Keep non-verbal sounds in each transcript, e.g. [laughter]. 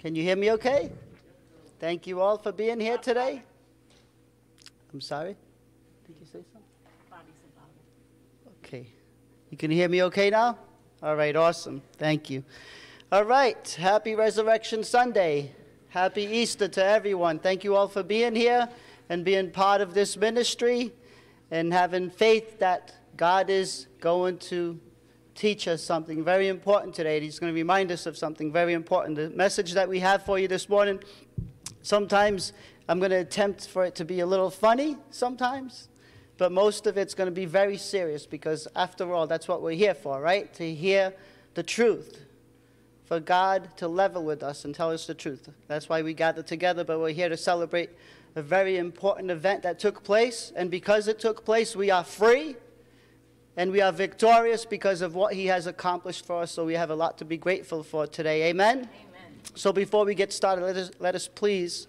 Can you hear me okay? Thank you all for being here today. I'm sorry? Did you say something? Okay. You can hear me okay now? All right, awesome. Thank you. All right, happy Resurrection Sunday. Happy Easter to everyone. Thank you all for being here and being part of this ministry and having faith that God is going to teach us something very important today. He's going to remind us of something very important. The message that we have for you this morning, sometimes I'm going to attempt for it to be a little funny sometimes, but most of it's going to be very serious because, after all, that's what we're here for, right? To hear the truth. For God to level with us and tell us the truth. That's why we gather together, but we're here to celebrate a very important event that took place. And because it took place, we are free and we are victorious because of what he has accomplished for us. So we have a lot to be grateful for today. Amen? Amen. So before we get started, let us, let us please,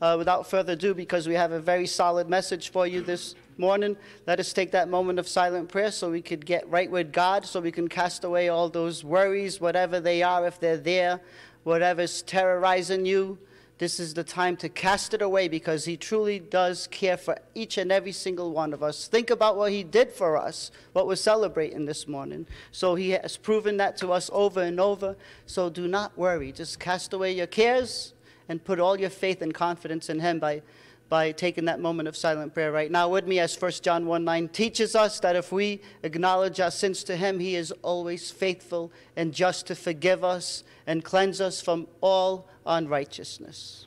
uh, without further ado, because we have a very solid message for you this morning, let us take that moment of silent prayer so we could get right with God, so we can cast away all those worries, whatever they are, if they're there, whatever's terrorizing you this is the time to cast it away because He truly does care for each and every single one of us. Think about what He did for us, what we're celebrating this morning. So He has proven that to us over and over. So do not worry. Just cast away your cares and put all your faith and confidence in Him by by taking that moment of silent prayer right now with me as 1 John 1 9 teaches us that if we acknowledge our sins to him, he is always faithful and just to forgive us and cleanse us from all unrighteousness.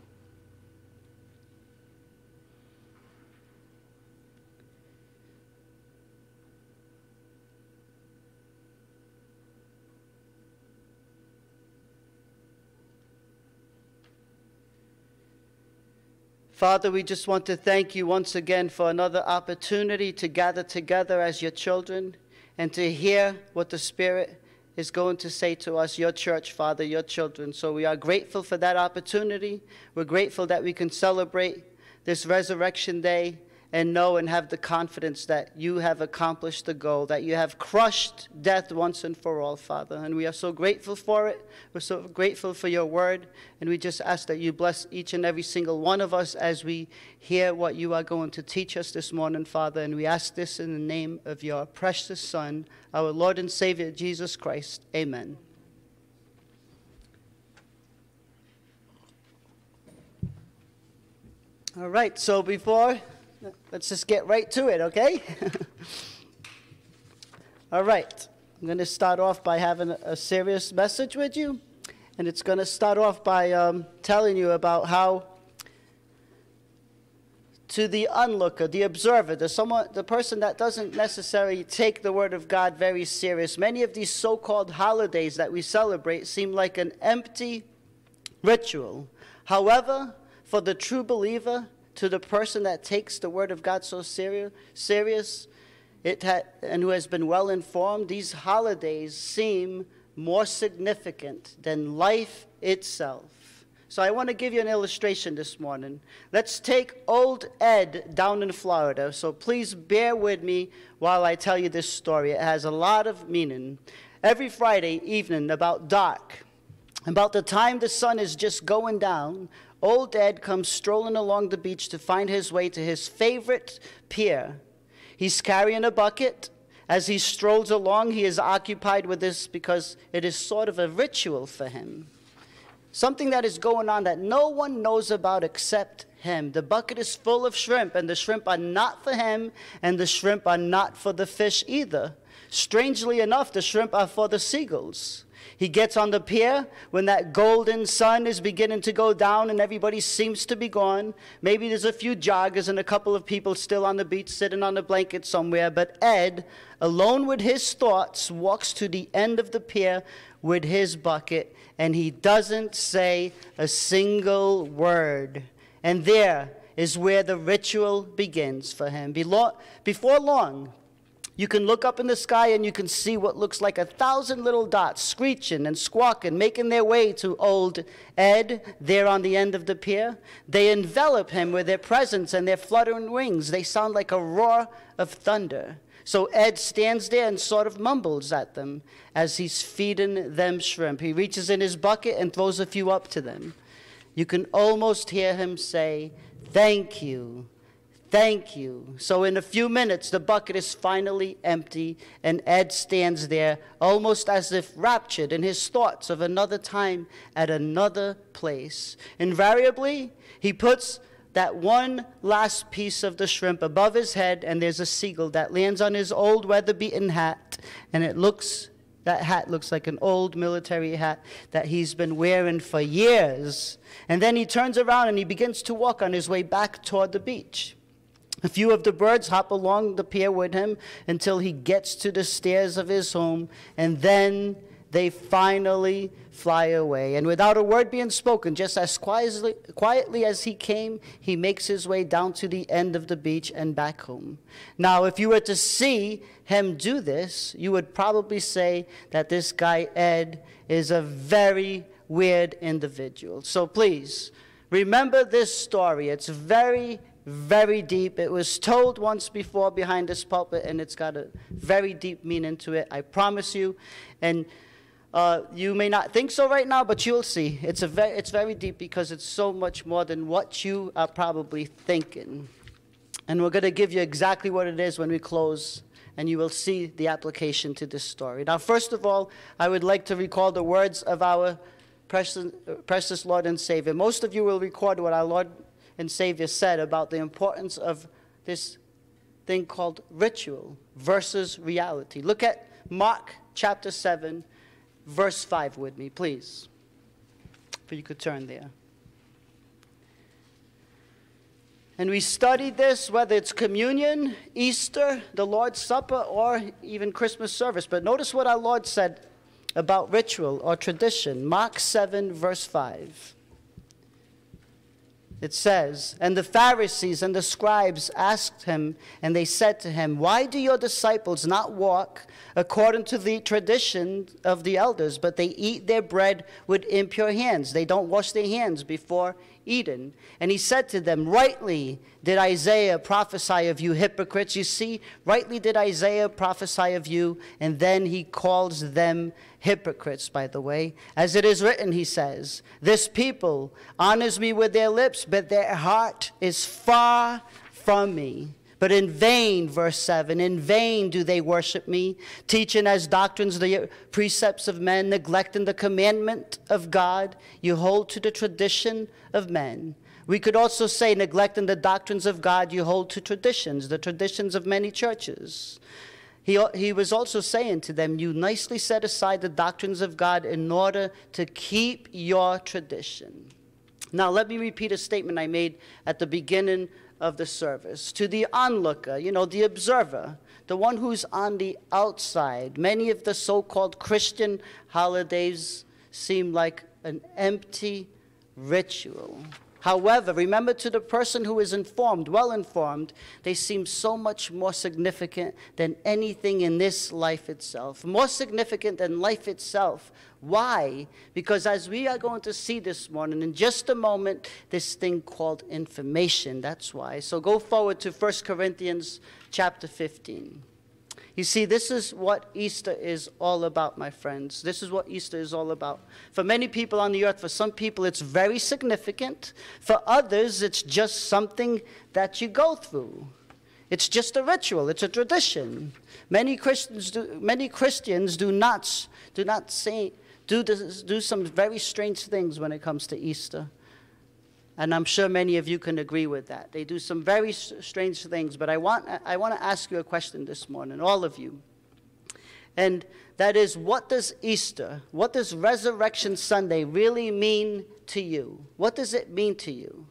Father, we just want to thank you once again for another opportunity to gather together as your children and to hear what the Spirit is going to say to us, your church, Father, your children. So we are grateful for that opportunity. We're grateful that we can celebrate this Resurrection Day and know and have the confidence that you have accomplished the goal, that you have crushed death once and for all, Father. And we are so grateful for it. We're so grateful for your word. And we just ask that you bless each and every single one of us as we hear what you are going to teach us this morning, Father. And we ask this in the name of your precious Son, our Lord and Savior, Jesus Christ. Amen. All right, so before let's just get right to it, okay? [laughs] All right. I'm going to start off by having a serious message with you. And it's going to start off by um, telling you about how, to the onlooker, the observer, the, someone, the person that doesn't necessarily take the Word of God very serious, many of these so called holidays that we celebrate seem like an empty ritual. However, for the true believer, to the person that takes the word of God so serious, serious it ha- and who has been well informed, these holidays seem more significant than life itself. So I want to give you an illustration this morning. Let's take old Ed down in Florida. So please bear with me while I tell you this story. It has a lot of meaning. Every Friday evening, about dark, about the time the sun is just going down, Old Ed comes strolling along the beach to find his way to his favorite pier. He's carrying a bucket. As he strolls along, he is occupied with this because it is sort of a ritual for him. Something that is going on that no one knows about except him. The bucket is full of shrimp, and the shrimp are not for him, and the shrimp are not for the fish either. Strangely enough, the shrimp are for the seagulls. He gets on the pier when that golden sun is beginning to go down and everybody seems to be gone. Maybe there's a few joggers and a couple of people still on the beach sitting on a blanket somewhere. But Ed, alone with his thoughts, walks to the end of the pier with his bucket and he doesn't say a single word. And there is where the ritual begins for him. Before long, you can look up in the sky and you can see what looks like a thousand little dots screeching and squawking, making their way to old Ed there on the end of the pier. They envelop him with their presence and their fluttering wings. They sound like a roar of thunder. So Ed stands there and sort of mumbles at them as he's feeding them shrimp. He reaches in his bucket and throws a few up to them. You can almost hear him say, Thank you, thank you. So in a few minutes, the bucket is finally empty, and Ed stands there almost as if raptured in his thoughts of another time at another place. Invariably, he puts that one last piece of the shrimp above his head, and there's a seagull that lands on his old weather beaten hat, and it looks that hat looks like an old military hat that he's been wearing for years. And then he turns around and he begins to walk on his way back toward the beach. A few of the birds hop along the pier with him until he gets to the stairs of his home, and then they finally fly away. And without a word being spoken, just as quietly, quietly as he came, he makes his way down to the end of the beach and back home. Now, if you were to see him do this, you would probably say that this guy, Ed, is a very weird individual. So please, remember this story. It's very, very deep. It was told once before behind this pulpit, and it's got a very deep meaning to it. I promise you. And uh, you may not think so right now, but you'll see. It's, a ve- it's very deep because it's so much more than what you are probably thinking. And we're going to give you exactly what it is when we close, and you will see the application to this story. Now, first of all, I would like to recall the words of our precious, precious Lord and Savior. Most of you will record what our Lord and Savior said about the importance of this thing called ritual versus reality. Look at Mark chapter 7 verse 5 with me, please. If you could turn there. And we studied this, whether it's communion, Easter, the Lord's Supper, or even Christmas service. But notice what our Lord said about ritual or tradition. Mark 7, verse 5. It says, And the Pharisees and the scribes asked him, and they said to him, Why do your disciples not walk according to the tradition of the elders, but they eat their bread with impure hands? They don't wash their hands before eating. And he said to them, Rightly did Isaiah prophesy of you hypocrites. You see, rightly did Isaiah prophesy of you, and then he calls them hypocrites, by the way. As it is written, he says, This people honors me with their lips, but their heart is far from me. But in vain, verse 7, in vain do they worship me, teaching as doctrines the precepts of men, neglecting the commandment of God. You hold to the tradition of men. We could also say, neglecting the doctrines of God, you hold to traditions, the traditions of many churches. He, he was also saying to them, You nicely set aside the doctrines of God in order to keep your tradition. Now, let me repeat a statement I made at the beginning of the service. To the onlooker, you know, the observer, the one who's on the outside, many of the so called Christian holidays seem like an empty ritual. However, remember to the person who is informed, well informed, they seem so much more significant than anything in this life itself. More significant than life itself. Why? Because as we are going to see this morning, in just a moment, this thing called information. That's why. So go forward to 1 Corinthians chapter 15. You see, this is what Easter is all about, my friends. This is what Easter is all about. For many people on the earth, for some people, it's very significant. For others, it's just something that you go through. It's just a ritual, it's a tradition. Many Christians do, many Christians do not, do not say, do, this, do some very strange things when it comes to Easter. And I'm sure many of you can agree with that. They do some very strange things, but I want, I want to ask you a question this morning, all of you. And that is, what does Easter, what does Resurrection Sunday really mean to you? What does it mean to you?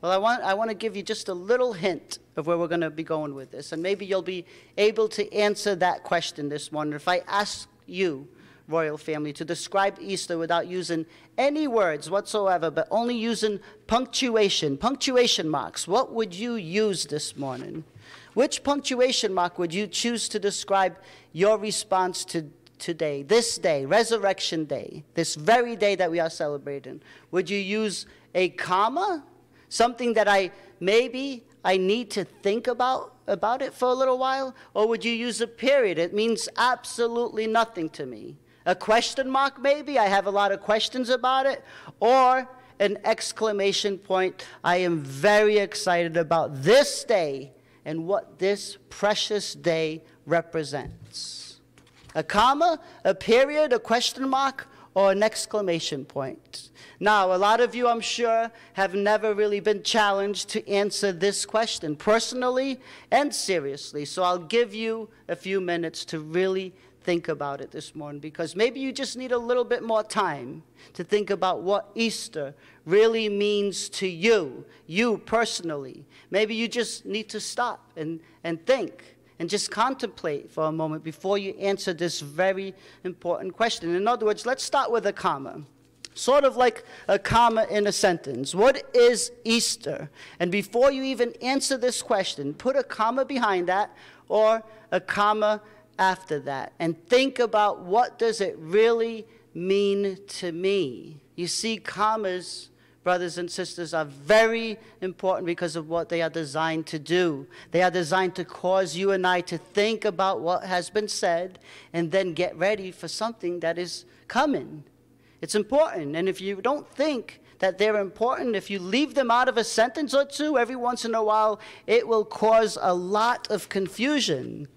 Well, I want, I want to give you just a little hint of where we're going to be going with this. And maybe you'll be able to answer that question this morning. If I ask you, royal family to describe Easter without using any words whatsoever, but only using punctuation, punctuation marks. What would you use this morning? Which punctuation mark would you choose to describe your response to today, this day, Resurrection Day, this very day that we are celebrating? Would you use a comma? Something that I maybe I need to think about about it for a little while? Or would you use a period? It means absolutely nothing to me. A question mark, maybe? I have a lot of questions about it. Or an exclamation point. I am very excited about this day and what this precious day represents. A comma, a period, a question mark, or an exclamation point. Now, a lot of you, I'm sure, have never really been challenged to answer this question personally and seriously. So I'll give you a few minutes to really think about it this morning because maybe you just need a little bit more time to think about what Easter really means to you, you personally. Maybe you just need to stop and, and think and just contemplate for a moment before you answer this very important question. In other words, let's start with a comma. Sort of like a comma in a sentence. What is Easter? And before you even answer this question, put a comma behind that or a comma after that and think about what does it really mean to me? You see, commas brothers and sisters, are very important because of what they are designed to do. They are designed to cause you and I to think about what has been said and then get ready for something that is coming. It's important. And if you don't think that they're important, if you leave them out of a sentence or two every once in a while, it will cause a lot of confusion.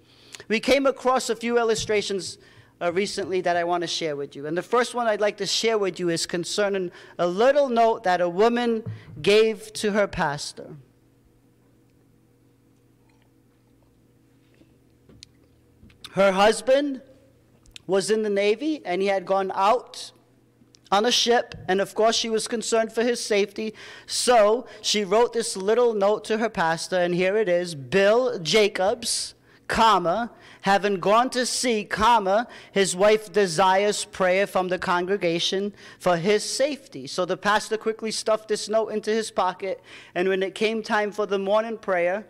We came across a few illustrations uh, recently that I want to share with you. And the first one I'd like to share with you is concerning a little note that a woman gave to her pastor. Her husband was in the Navy and he had gone out on a ship, and of course she was concerned for his safety. So she wrote this little note to her pastor, and here it is Bill Jacobs, comma, having gone to see, comma, his wife desires prayer from the congregation for his safety. So the pastor quickly stuffed this note into his pocket, and when it came time for the morning prayer,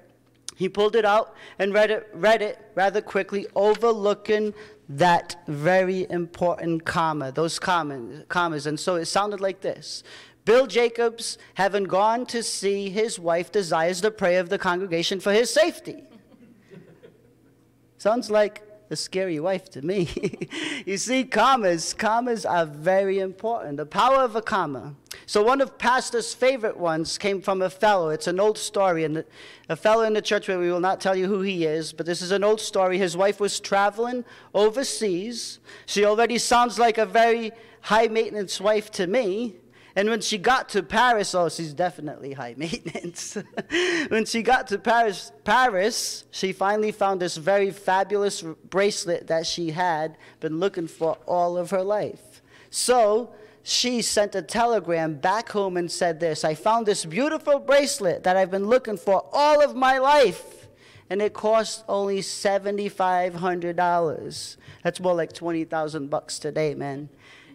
he pulled it out and read it, read it rather quickly, overlooking that very important comma, those commas. commas. And so it sounded like this. Bill Jacobs, having gone to see his wife, desires the prayer of the congregation for his safety. Sounds like a scary wife to me. [laughs] you see, commas, commas are very important. The power of a comma. So one of Pastor's favorite ones came from a fellow. It's an old story, and a fellow in the church where we will not tell you who he is, but this is an old story. His wife was traveling overseas. She already sounds like a very high maintenance wife to me. And when she got to Paris, oh, she's definitely high maintenance. [laughs] when she got to Paris, Paris, she finally found this very fabulous bracelet that she had been looking for all of her life. So she sent a telegram back home and said this I found this beautiful bracelet that I've been looking for all of my life, and it cost only $7,500. That's more like 20,000 bucks today, man.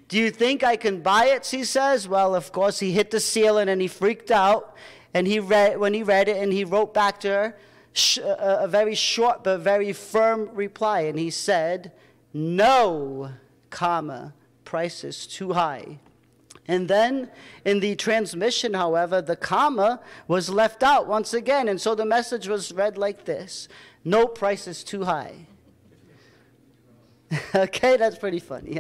Do you think I can buy it? She says. Well, of course, he hit the ceiling and he freaked out. And he read, when he read it, and he wrote back to her a, uh, uh, a very short but very firm reply. And he said, No, comma, price is too high. And then in the transmission, however, the comma was left out once again. And so the message was read like this No price is too high. [laughs] okay, that's pretty funny.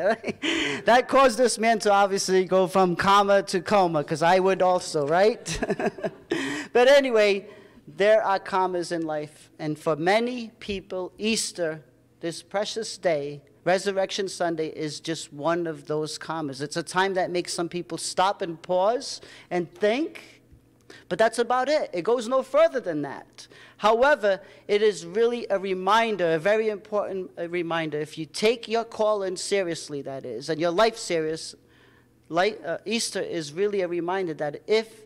that caused this man to obviously go from comma to coma, because I would also, right? [laughs] but anyway, there are commas in life. And for many people, Easter, this precious day, Resurrection Sunday, is just one of those commas. It's a time that makes some people stop and pause and think but that's about it. It goes no further than that. However, it is really a reminder, a very important reminder. If you take your calling seriously, that is, and your life serious, uh, Easter is really a reminder that if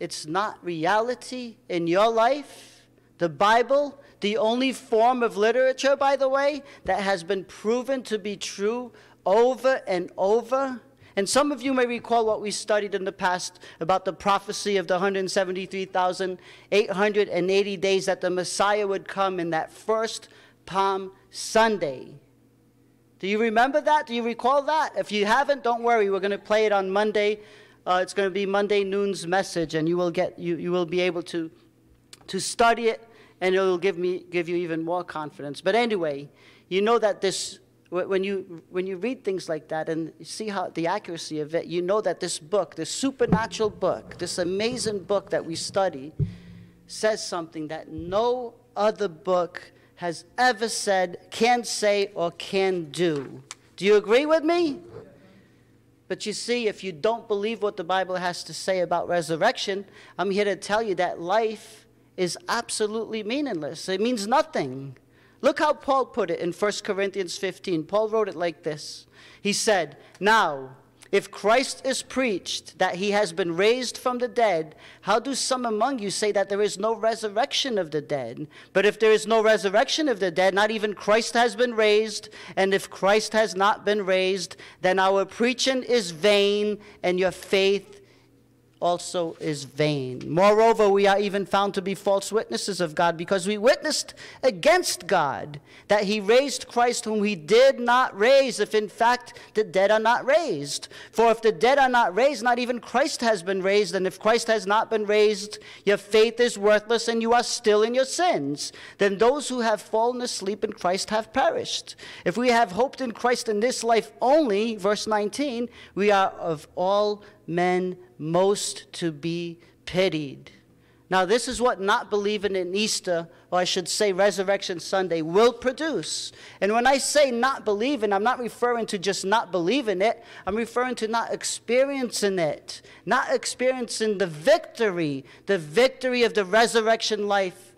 it's not reality in your life, the Bible, the only form of literature, by the way, that has been proven to be true over and over and some of you may recall what we studied in the past about the prophecy of the 173,880 days that the Messiah would come in that first Palm Sunday. Do you remember that? Do you recall that? If you haven't, don't worry. We're going to play it on Monday. Uh, it's going to be Monday noon's message, and you will get you, you will be able to to study it and it'll give, me, give you even more confidence. But anyway, you know that this, when you, when you read things like that and see how the accuracy of it, you know that this book, this supernatural book, this amazing book that we study, says something that no other book has ever said, can say, or can do. Do you agree with me? But you see, if you don't believe what the Bible has to say about resurrection, I'm here to tell you that life is absolutely meaningless. It means nothing. Look how Paul put it in 1 Corinthians 15. Paul wrote it like this He said, Now, if Christ is preached that he has been raised from the dead, how do some among you say that there is no resurrection of the dead? But if there is no resurrection of the dead, not even Christ has been raised. And if Christ has not been raised, then our preaching is vain and your faith also is vain. Moreover, we are even found to be false witnesses of God because we witnessed against God that he raised Christ whom he did not raise, if in fact the dead are not raised. For if the dead are not raised, not even Christ has been raised. And if Christ has not been raised, your faith is worthless and you are still in your sins. Then those who have fallen asleep in Christ have perished. If we have hoped in Christ in this life only, verse 19, we are of all men most to be pitied. Now, this is what not believing in Easter, or I should say Resurrection Sunday, will produce. And when I say not believing, I'm not referring to just not believing it, I'm referring to not experiencing it, not experiencing the victory, the victory of the resurrection life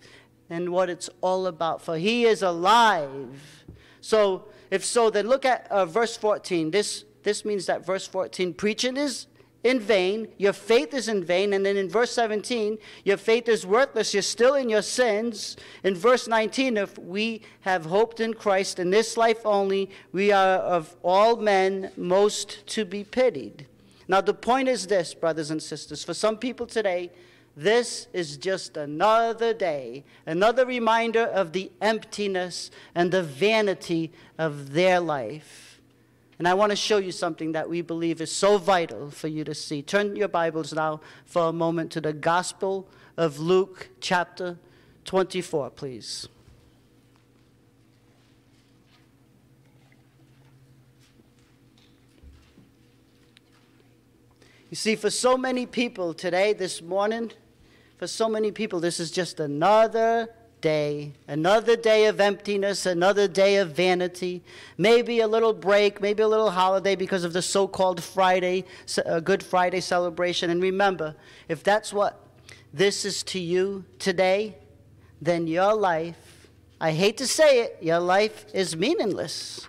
and what it's all about. For he is alive. So, if so, then look at uh, verse 14. This, this means that verse 14 preaching is in vain, your faith is in vain. And then in verse 17, your faith is worthless, you're still in your sins. In verse 19, if we have hoped in Christ in this life only, we are of all men most to be pitied. Now, the point is this, brothers and sisters. For some people today, this is just another day, another reminder of the emptiness and the vanity of their life. And I want to show you something that we believe is so vital for you to see. Turn your Bibles now for a moment to the Gospel of Luke, chapter 24, please. You see, for so many people today, this morning, for so many people, this is just another day, another day of emptiness, another day of vanity, maybe a little break, maybe a little holiday because of the so called Friday, uh, Good Friday celebration. And remember, if that's what this is to you today, then your life, I hate to say it, your life is meaningless.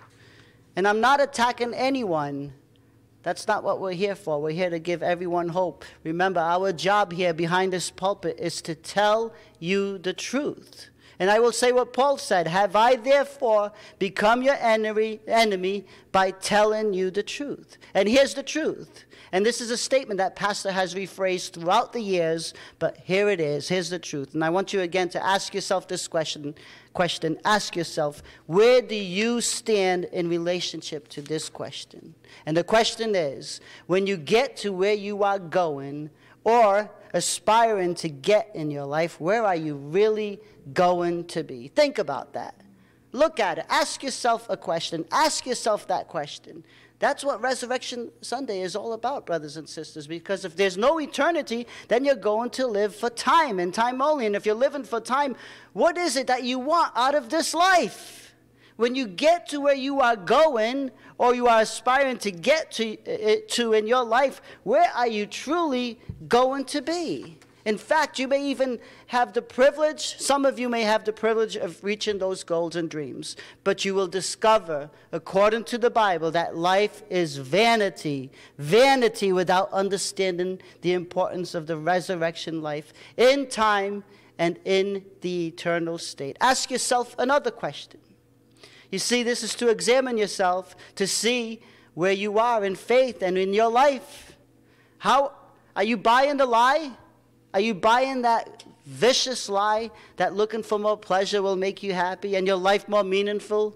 And I'm not attacking anyone. That's not what we're here for. We're here to give everyone hope. Remember, our job here behind this pulpit is to tell you the truth. And I will say what Paul said Have I therefore become your enemy, enemy by telling you the truth? And here's the truth. And this is a statement that Pastor has rephrased throughout the years, but here it is. Here's the truth. And I want you again to ask yourself this question. Question. Ask yourself, where do you stand in relationship to this question? And the question is, when you get to where you are going, or aspiring to get in your life, where are you really going to be? Think about that. Look at it. Ask yourself a question. Ask yourself that question. That's what Resurrection Sunday is all about, brothers and sisters, because if there's no eternity, then you're going to live for time and time only. And if you're living for time, what is it that you want out of this life? when you get to where you are going or you are aspiring to get to, uh, to in your life, where are you truly going to be? In fact, you may even have the privilege, some of you may have the privilege of reaching those goals and dreams, but you will discover, according to the Bible, that life is vanity, vanity without understanding the importance of the resurrection life in time and in the eternal state. Ask yourself another question you see, this is to examine yourself to see where you are in faith and in your life. How are you buying the lie? Are you buying that vicious lie that looking for more pleasure will make you happy and your life more meaningful?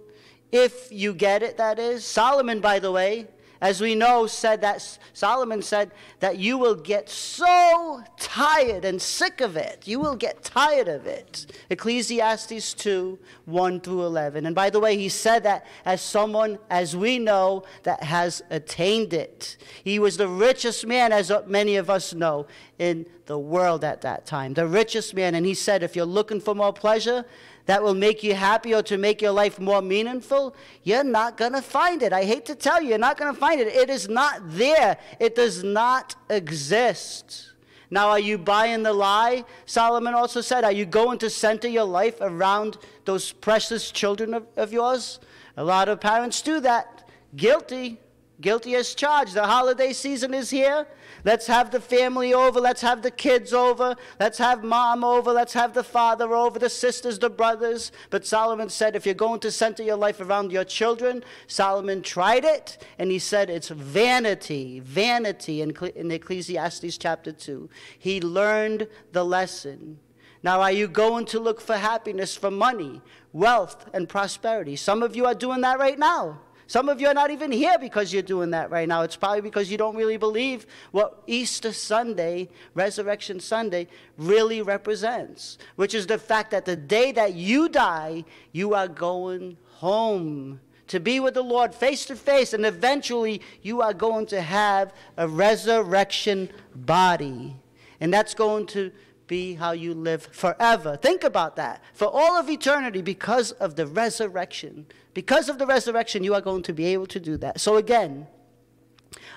If you get it, that is. Solomon, by the way, as we know, said that Solomon said that you will get so tired and sick of it. You will get tired of it. Ecclesiastes 2 1 through 11. And by the way, he said that as someone, as we know, that has attained it. He was the richest man, as many of us know, in the world at that time. The richest man. And he said, if you're looking for more pleasure, that will make you happy or to make your life more meaningful, you're not going to find it. I hate to tell you, you're not going to find it. It is not there, it does not exist. Now, are you buying the lie? Solomon also said, Are you going to center your life around those precious children of, of yours? A lot of parents do that. Guilty. Guilty as charged. The holiday season is here. Let's have the family over. Let's have the kids over. Let's have mom over. Let's have the father over, the sisters, the brothers. But Solomon said, if you're going to center your life around your children, Solomon tried it, and he said it's vanity, vanity in, in Ecclesiastes chapter 2. He learned the lesson. Now, are you going to look for happiness, for money, wealth, and prosperity? Some of you are doing that right now. Some of you are not even here because you're doing that right now. It's probably because you don't really believe what Easter Sunday, Resurrection Sunday, really represents, which is the fact that the day that you die, you are going home to be with the Lord face to face, and eventually you are going to have a resurrection body. And that's going to be how you live forever. Think about that. For all of eternity, because of the resurrection. Because of the resurrection, you are going to be able to do that. So, again,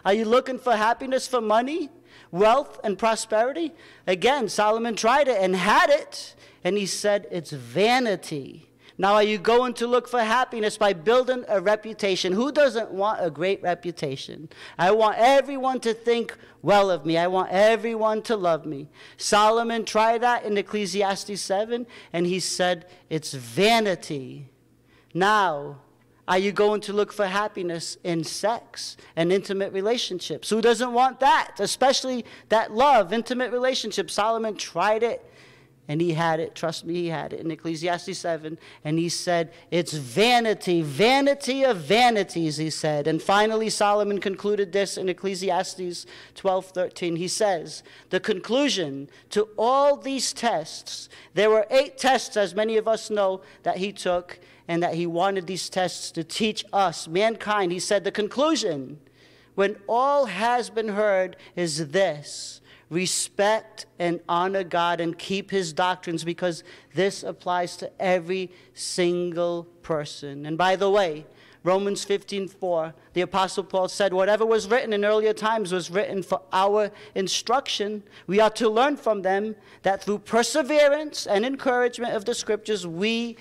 are you looking for happiness for money, wealth, and prosperity? Again, Solomon tried it and had it, and he said it's vanity. Now, are you going to look for happiness by building a reputation? Who doesn't want a great reputation? I want everyone to think well of me. I want everyone to love me. Solomon tried that in Ecclesiastes 7, and he said it's vanity. Now, are you going to look for happiness in sex and intimate relationships? Who doesn't want that? Especially that love, intimate relationship. Solomon tried it and he had it, trust me, he had it in Ecclesiastes 7. And he said, It's vanity, vanity of vanities, he said. And finally, Solomon concluded this in Ecclesiastes 12 13. He says, The conclusion to all these tests, there were eight tests, as many of us know, that he took, and that he wanted these tests to teach us, mankind. He said, The conclusion, when all has been heard, is this respect and honor God and keep his doctrines because this applies to every single person. And by the way, Romans 15:4, the apostle Paul said whatever was written in earlier times was written for our instruction. We are to learn from them that through perseverance and encouragement of the scriptures we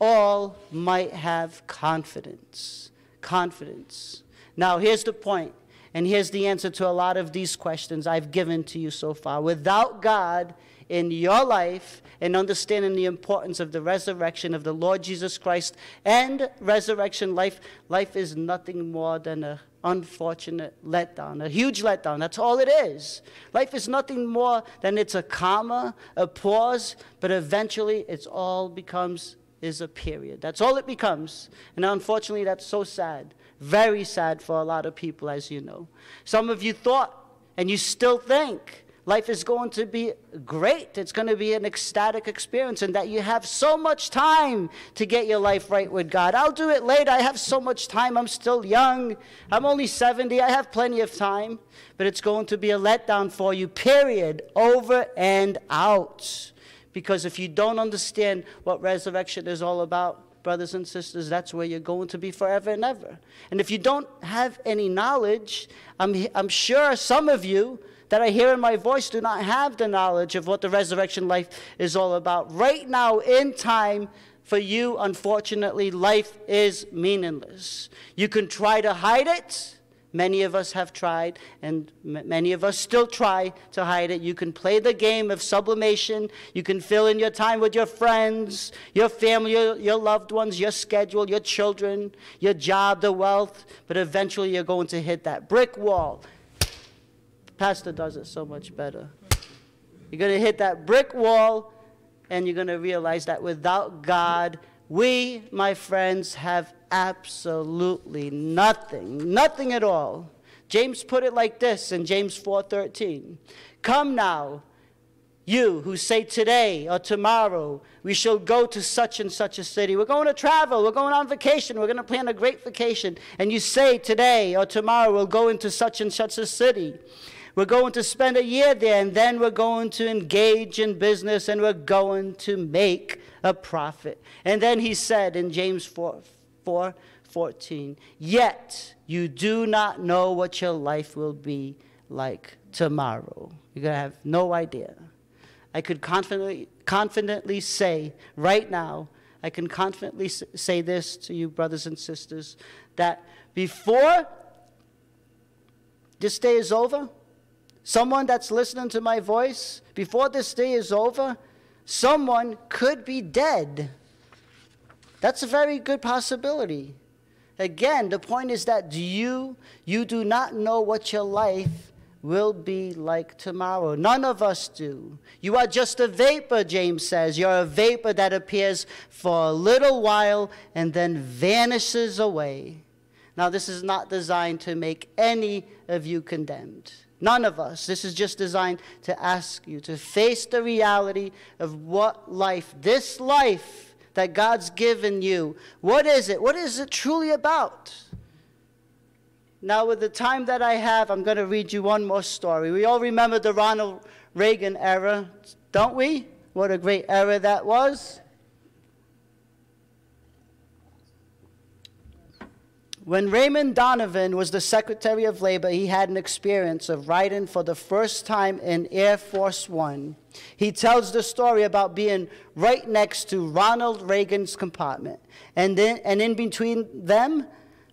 all might have confidence. Confidence. Now, here's the point. And here's the answer to a lot of these questions I've given to you so far. Without God in your life and understanding the importance of the resurrection of the Lord Jesus Christ and resurrection life, life is nothing more than a unfortunate letdown, a huge letdown. That's all it is. Life is nothing more than it's a comma, a pause, but eventually it's all becomes is a period. That's all it becomes. And unfortunately, that's so sad. Very sad for a lot of people, as you know. Some of you thought, and you still think, life is going to be great. It's going to be an ecstatic experience, and that you have so much time to get your life right with God. I'll do it later. I have so much time. I'm still young. I'm only 70. I have plenty of time. But it's going to be a letdown for you, period, over and out. Because if you don't understand what resurrection is all about, brothers and sisters, that's where you're going to be forever and ever. And if you don't have any knowledge, I'm, I'm sure some of you that I hear in my voice do not have the knowledge of what the resurrection life is all about. Right now, in time, for you, unfortunately, life is meaningless. You can try to hide it Many of us have tried, and many of us still try to hide it. You can play the game of sublimation. You can fill in your time with your friends, your family, your, your loved ones, your schedule, your children, your job, the wealth, but eventually you're going to hit that brick wall. Pastor does it so much better. You're going to hit that brick wall, and you're going to realize that without God, we, my friends, have absolutely nothing, nothing at all. James put it like this in James 4:13. Come now, You who say today or tomorrow, we shall go to such and such a city. We're going to travel. We're going on vacation. We're going to plan a great vacation. And you say today or tomorrow, we'll go into such and such a city. We're going to spend a year there, and then we're going to engage in business and we're going to make a profit. And then he said in James 4, 4 14, Yet you do not know what your life will be like tomorrow. You're going to have no idea. I could confidently, confidently say right now, I can confidently say this to you, brothers and sisters, that before this day is over, someone that's listening to my voice, before this day is over, someone could be dead. That's a very good possibility. Again, the point is that you you do not know what your life will be like tomorrow. None of us do. You are just a vapor, James says. You're a vapor that appears for a little while and then vanishes away. Now, this is not designed to make any of you condemned. None of us. This is just designed to ask you to face the reality of what life, this life that God's given you, what is it? What is it truly about? Now, with the time that I have, I'm going to read you one more story. We all remember the Ronald Reagan era, don't we? What a great era that was. When Raymond Donovan was the Secretary of Labor, he had an experience of riding for the first time in Air Force One. He tells the story about being right next to Ronald Reagan's compartment. And, then, and in between them,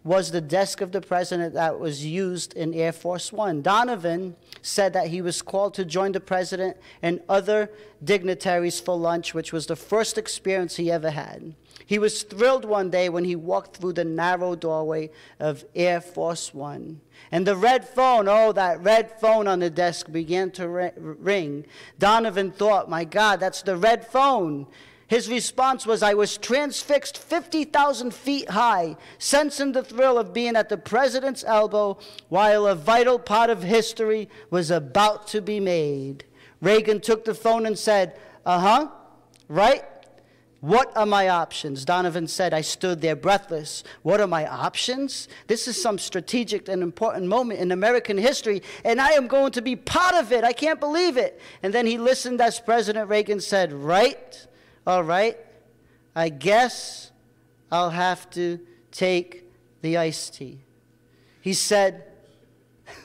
was the desk of the president that was used in Air Force One. Donovan said that he was called to join the president and other dignitaries for lunch, which was the first experience he ever had. He was thrilled one day when he walked through the narrow doorway of Air Force One. And the red phone, oh, that red phone on the desk began to ring. Donovan thought, my God, that's the red phone. His response was, I was transfixed 50,000 feet high, sensing the thrill of being at the president's elbow while a vital part of history was about to be made. Reagan took the phone and said, Uh huh, right? What are my options? Donovan said, I stood there breathless. What are my options? This is some strategic and important moment in American history, and I am going to be part of it. I can't believe it. And then he listened as President Reagan said, Right? All right, I guess I'll have to take the iced tea. He said,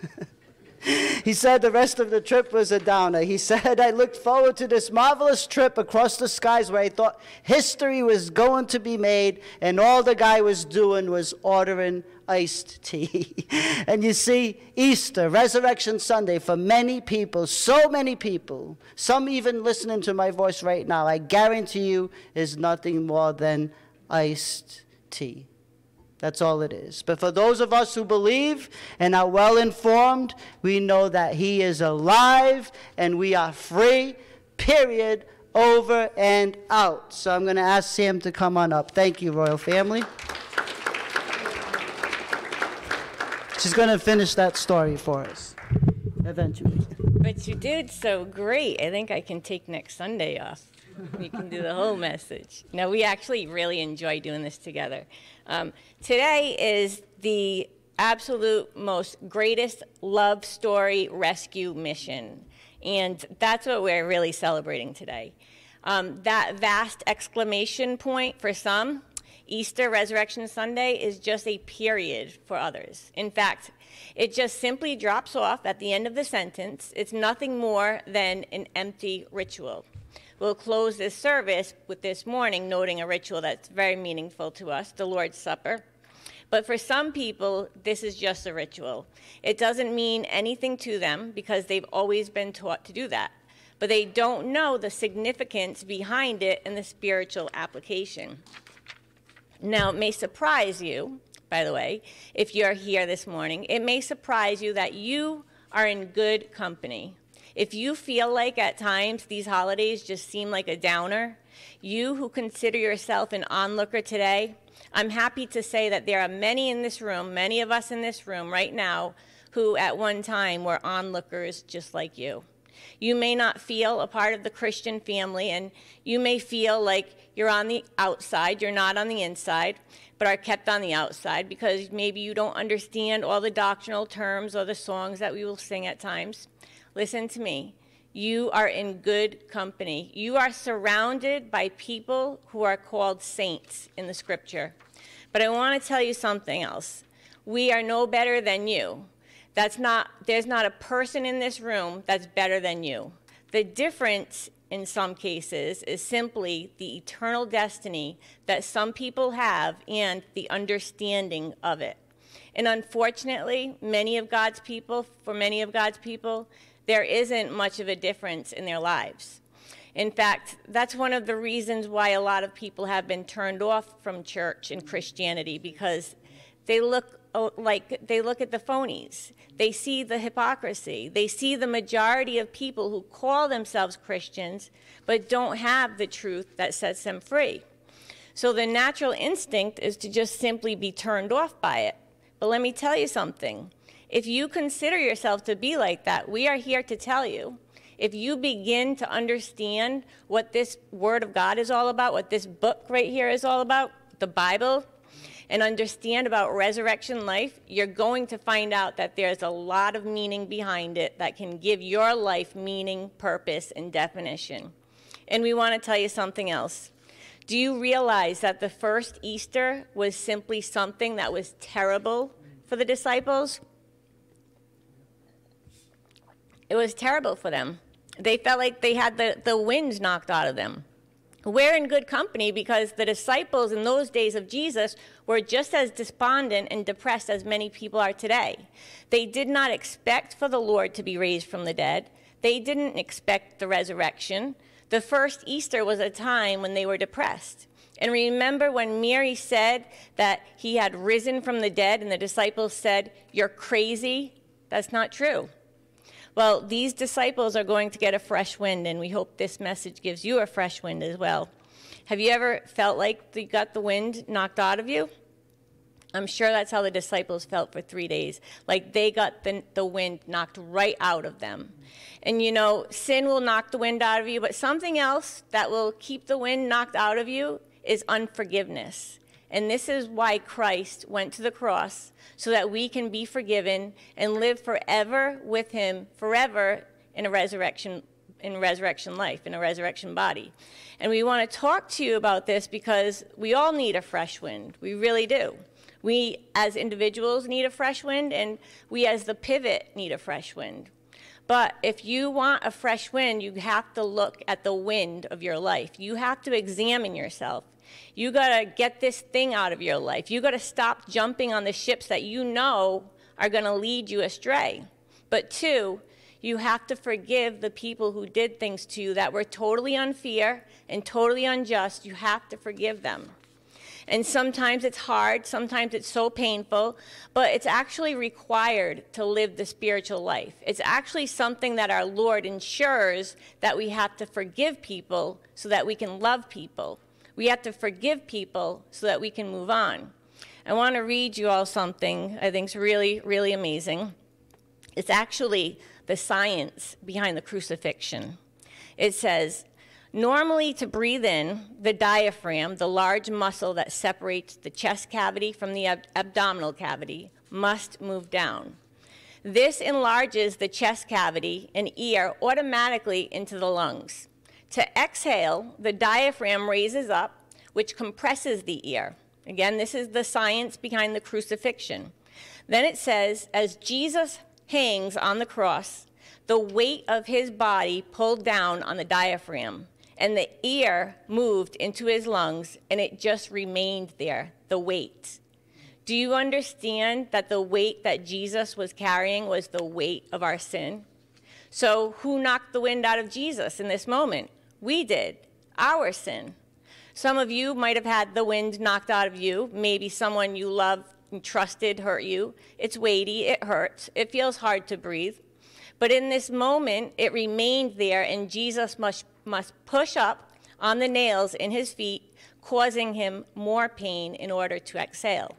[laughs] he said the rest of the trip was a downer. He said, I looked forward to this marvelous trip across the skies where I thought history was going to be made, and all the guy was doing was ordering iced tea. [laughs] and you see, Easter, Resurrection Sunday, for many people, so many people, some even listening to my voice right now, I guarantee you is nothing more than iced tea. That's all it is. But for those of us who believe and are well informed, we know that He is alive and we are free, period, over and out. So I'm going to ask Sam to come on up. Thank you, Royal Family. She's going to finish that story for us eventually. But you did so great. I think I can take next Sunday off. We can do the whole [laughs] message. No, we actually really enjoy doing this together. Um, today is the absolute most greatest love story rescue mission. And that's what we're really celebrating today. Um, that vast exclamation point for some Easter Resurrection Sunday is just a period for others. In fact, it just simply drops off at the end of the sentence. It's nothing more than an empty ritual. We'll close this service with this morning noting a ritual that's very meaningful to us, the Lord's Supper. But for some people, this is just a ritual. It doesn't mean anything to them because they've always been taught to do that. But they don't know the significance behind it and the spiritual application. Now, it may surprise you, by the way, if you're here this morning, it may surprise you that you are in good company. If you feel like at times these holidays just seem like a downer, you who consider yourself an onlooker today, I'm happy to say that there are many in this room, many of us in this room right now, who at one time were onlookers just like you. You may not feel a part of the Christian family, and you may feel like you're on the outside, you're not on the inside, but are kept on the outside because maybe you don't understand all the doctrinal terms or the songs that we will sing at times. Listen to me. You are in good company. You are surrounded by people who are called saints in the scripture. But I want to tell you something else. We are no better than you. That's not, there's not a person in this room that's better than you. The difference in some cases is simply the eternal destiny that some people have and the understanding of it. And unfortunately, many of God's people, for many of God's people, there isn't much of a difference in their lives. In fact, that's one of the reasons why a lot of people have been turned off from church and Christianity because they look like they look at the phonies. They see the hypocrisy. They see the majority of people who call themselves Christians but don't have the truth that sets them free. So the natural instinct is to just simply be turned off by it. But let me tell you something. If you consider yourself to be like that, we are here to tell you. If you begin to understand what this Word of God is all about, what this book right here is all about, the Bible, and understand about resurrection life, you're going to find out that there's a lot of meaning behind it that can give your life meaning, purpose, and definition. And we want to tell you something else. Do you realize that the first Easter was simply something that was terrible for the disciples? It was terrible for them. They felt like they had the, the wind knocked out of them. We're in good company because the disciples in those days of Jesus were just as despondent and depressed as many people are today. They did not expect for the Lord to be raised from the dead. They didn't expect the resurrection. The first Easter was a time when they were depressed. And remember when Mary said that he had risen from the dead, and the disciples said, You're crazy? That's not true. Well, these disciples are going to get a fresh wind, and we hope this message gives you a fresh wind as well. Have you ever felt like you got the wind knocked out of you? I'm sure that's how the disciples felt for three days. Like they got the, the wind knocked right out of them. And you know, sin will knock the wind out of you, but something else that will keep the wind knocked out of you is unforgiveness. And this is why Christ went to the cross so that we can be forgiven and live forever with him, forever in a resurrection in resurrection life, in a resurrection body. And we want to talk to you about this because we all need a fresh wind. We really do. We as individuals need a fresh wind, and we as the pivot need a fresh wind. But if you want a fresh wind, you have to look at the wind of your life. You have to examine yourself. You got to get this thing out of your life. You got to stop jumping on the ships that you know are going to lead you astray. But two, you have to forgive the people who did things to you that were totally unfair and totally unjust. You have to forgive them. And sometimes it's hard, sometimes it's so painful, but it's actually required to live the spiritual life. It's actually something that our Lord ensures that we have to forgive people so that we can love people. We have to forgive people so that we can move on. I want to read you all something I think is really, really amazing. It's actually the science behind the crucifixion. It says, Normally, to breathe in, the diaphragm, the large muscle that separates the chest cavity from the ab- abdominal cavity, must move down. This enlarges the chest cavity and ear automatically into the lungs. To exhale, the diaphragm raises up, which compresses the ear. Again, this is the science behind the crucifixion. Then it says, as Jesus hangs on the cross, the weight of his body pulled down on the diaphragm, and the ear moved into his lungs, and it just remained there, the weight. Do you understand that the weight that Jesus was carrying was the weight of our sin? So, who knocked the wind out of Jesus in this moment? We did, our sin. Some of you might have had the wind knocked out of you. Maybe someone you loved and trusted hurt you. It's weighty, it hurts, it feels hard to breathe. But in this moment, it remained there, and Jesus must, must push up on the nails in his feet, causing him more pain in order to exhale.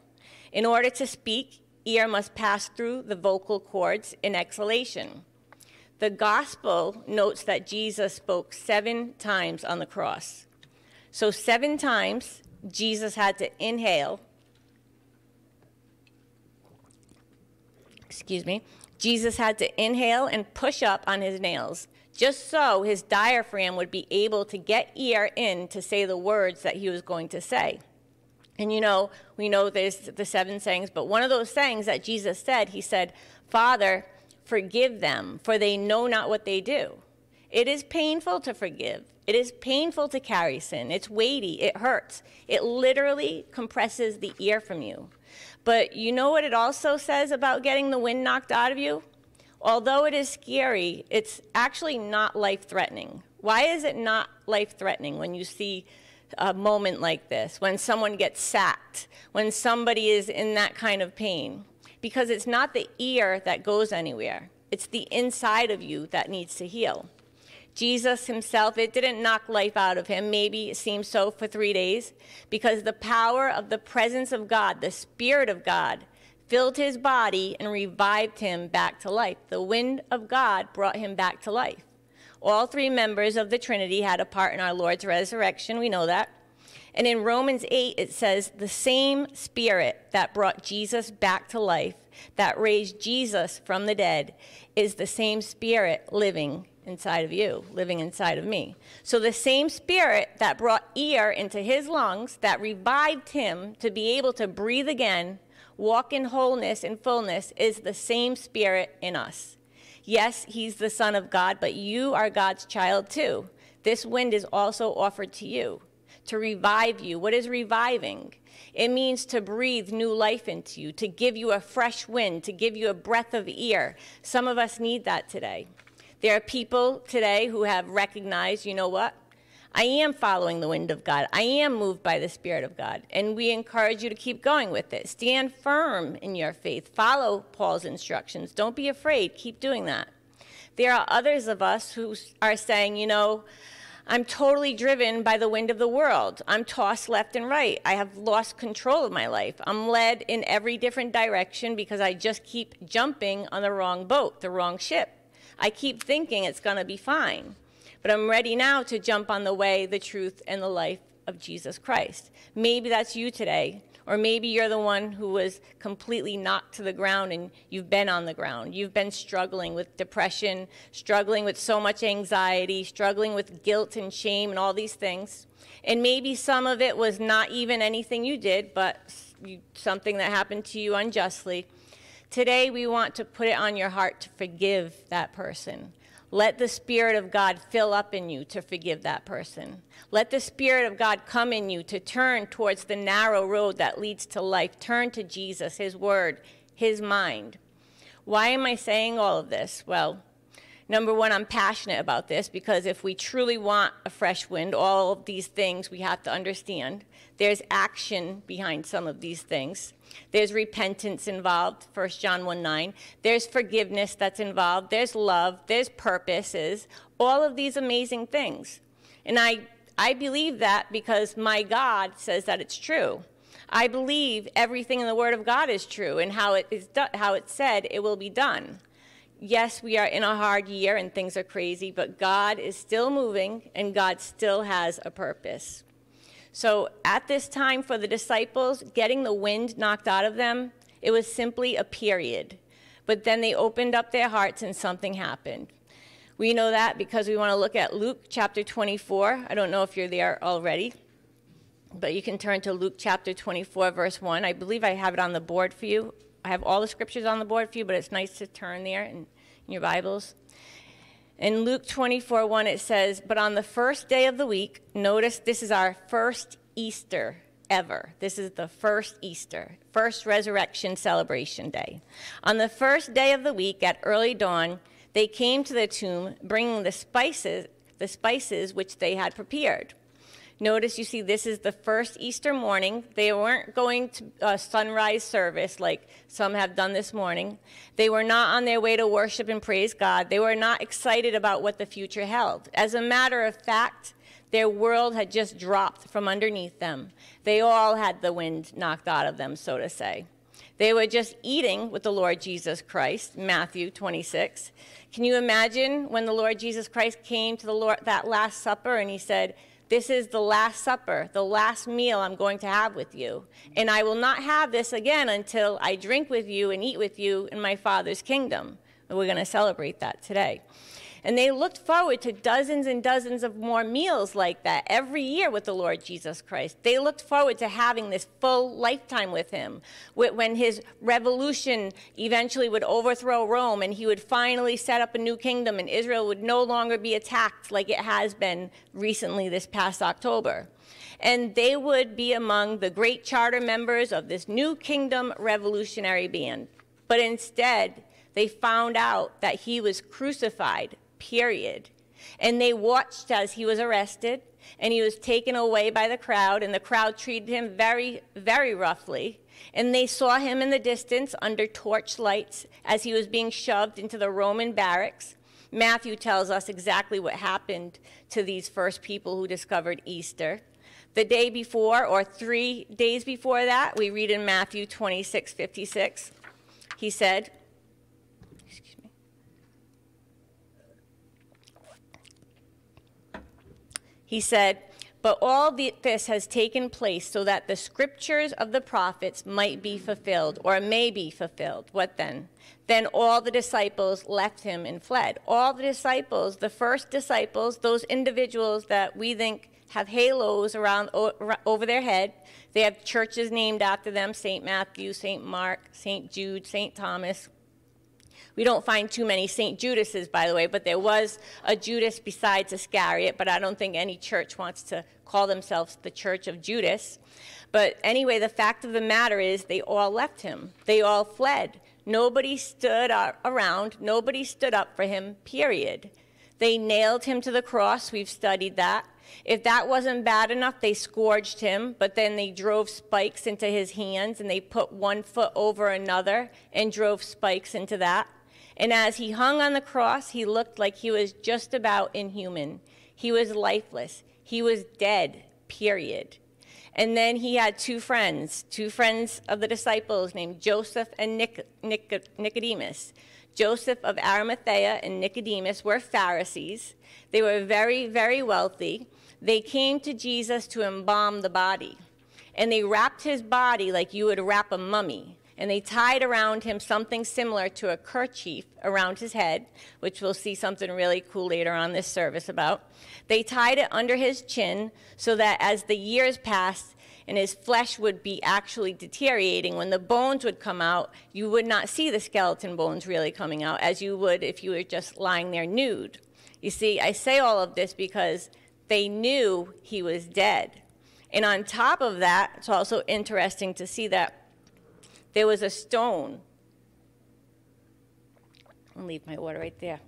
In order to speak, ear must pass through the vocal cords in exhalation. The gospel notes that Jesus spoke seven times on the cross. So, seven times Jesus had to inhale. Excuse me. Jesus had to inhale and push up on his nails, just so his diaphragm would be able to get air in to say the words that he was going to say. And you know, we know there's the seven sayings, but one of those sayings that Jesus said, he said, Father, forgive them, for they know not what they do. It is painful to forgive. It is painful to carry sin. It's weighty. It hurts. It literally compresses the ear from you. But you know what it also says about getting the wind knocked out of you? Although it is scary, it's actually not life threatening. Why is it not life threatening when you see a moment like this, when someone gets sacked, when somebody is in that kind of pain? Because it's not the ear that goes anywhere, it's the inside of you that needs to heal. Jesus himself, it didn't knock life out of him. Maybe it seemed so for three days, because the power of the presence of God, the Spirit of God, filled his body and revived him back to life. The wind of God brought him back to life. All three members of the Trinity had a part in our Lord's resurrection. We know that. And in Romans 8, it says, the same Spirit that brought Jesus back to life, that raised Jesus from the dead, is the same Spirit living inside of you, living inside of me. So the same spirit that brought air into his lungs, that revived him to be able to breathe again, walk in wholeness and fullness, is the same spirit in us. Yes, he's the Son of God, but you are God's child too. This wind is also offered to you to revive you. What is reviving? It means to breathe new life into you, to give you a fresh wind, to give you a breath of air. Some of us need that today. There are people today who have recognized, you know what? I am following the wind of God. I am moved by the Spirit of God. And we encourage you to keep going with it. Stand firm in your faith. Follow Paul's instructions. Don't be afraid. Keep doing that. There are others of us who are saying, you know, I'm totally driven by the wind of the world. I'm tossed left and right. I have lost control of my life. I'm led in every different direction because I just keep jumping on the wrong boat, the wrong ship. I keep thinking it's going to be fine. But I'm ready now to jump on the way, the truth, and the life of Jesus Christ. Maybe that's you today. Or maybe you're the one who was completely knocked to the ground and you've been on the ground. You've been struggling with depression, struggling with so much anxiety, struggling with guilt and shame and all these things. And maybe some of it was not even anything you did, but something that happened to you unjustly. Today, we want to put it on your heart to forgive that person. Let the Spirit of God fill up in you to forgive that person. Let the Spirit of God come in you to turn towards the narrow road that leads to life. Turn to Jesus, His Word, His mind. Why am I saying all of this? Well, number one, I'm passionate about this because if we truly want a fresh wind, all of these things we have to understand. There's action behind some of these things. There's repentance involved, 1 John 1 9. There's forgiveness that's involved. There's love. There's purposes. All of these amazing things. And I, I believe that because my God says that it's true. I believe everything in the Word of God is true and how it is do- how it said it will be done. Yes, we are in a hard year and things are crazy, but God is still moving and God still has a purpose. So at this time for the disciples, getting the wind knocked out of them, it was simply a period. But then they opened up their hearts and something happened. We know that because we want to look at Luke chapter 24. I don't know if you're there already, but you can turn to Luke chapter 24, verse 1. I believe I have it on the board for you. I have all the scriptures on the board for you, but it's nice to turn there in, in your Bibles. In Luke 24 1, it says, But on the first day of the week, notice this is our first Easter ever. This is the first Easter, first resurrection celebration day. On the first day of the week at early dawn, they came to the tomb bringing the spices, the spices which they had prepared. Notice you see this is the first Easter morning. They weren't going to a sunrise service like some have done this morning. They were not on their way to worship and praise God. They were not excited about what the future held. As a matter of fact, their world had just dropped from underneath them. They all had the wind knocked out of them, so to say. They were just eating with the Lord Jesus Christ, Matthew 26. Can you imagine when the Lord Jesus Christ came to the Lord that last supper and he said, "This is the last supper, the last meal I'm going to have with you, and I will not have this again until I drink with you and eat with you in my Father's kingdom." We're going to celebrate that today. And they looked forward to dozens and dozens of more meals like that every year with the Lord Jesus Christ. They looked forward to having this full lifetime with him. When his revolution eventually would overthrow Rome and he would finally set up a new kingdom and Israel would no longer be attacked like it has been recently this past October. And they would be among the great charter members of this new kingdom revolutionary band. But instead, they found out that he was crucified period. And they watched as he was arrested and he was taken away by the crowd, and the crowd treated him very, very roughly. And they saw him in the distance under torch lights as he was being shoved into the Roman barracks. Matthew tells us exactly what happened to these first people who discovered Easter. The day before, or three days before that, we read in Matthew 26 56, he said, He said, But all this has taken place so that the scriptures of the prophets might be fulfilled, or may be fulfilled. What then? Then all the disciples left him and fled. All the disciples, the first disciples, those individuals that we think have halos around over their head. They have churches named after them St. Matthew, St. Mark, St. Jude, St. Thomas. We don't find too many St. Judases, by the way, but there was a Judas besides Iscariot, but I don't think any church wants to call themselves the Church of Judas. But anyway, the fact of the matter is they all left him. They all fled. Nobody stood around. Nobody stood up for him, period. They nailed him to the cross. We've studied that. If that wasn't bad enough, they scourged him, but then they drove spikes into his hands and they put one foot over another and drove spikes into that. And as he hung on the cross, he looked like he was just about inhuman. He was lifeless. He was dead, period. And then he had two friends, two friends of the disciples named Joseph and Nic- Nic- Nicodemus. Joseph of Arimathea and Nicodemus were Pharisees. They were very, very wealthy. They came to Jesus to embalm the body. And they wrapped his body like you would wrap a mummy and they tied around him something similar to a kerchief around his head, which we'll see something really cool later on this service about. They tied it under his chin so that as the years passed and his flesh would be actually deteriorating, when the bones would come out, you would not see the skeleton bones really coming out as you would if you were just lying there nude. You see, I say all of this because they knew he was dead. And on top of that, it's also interesting to see that there was a stone. I'll leave my water right there.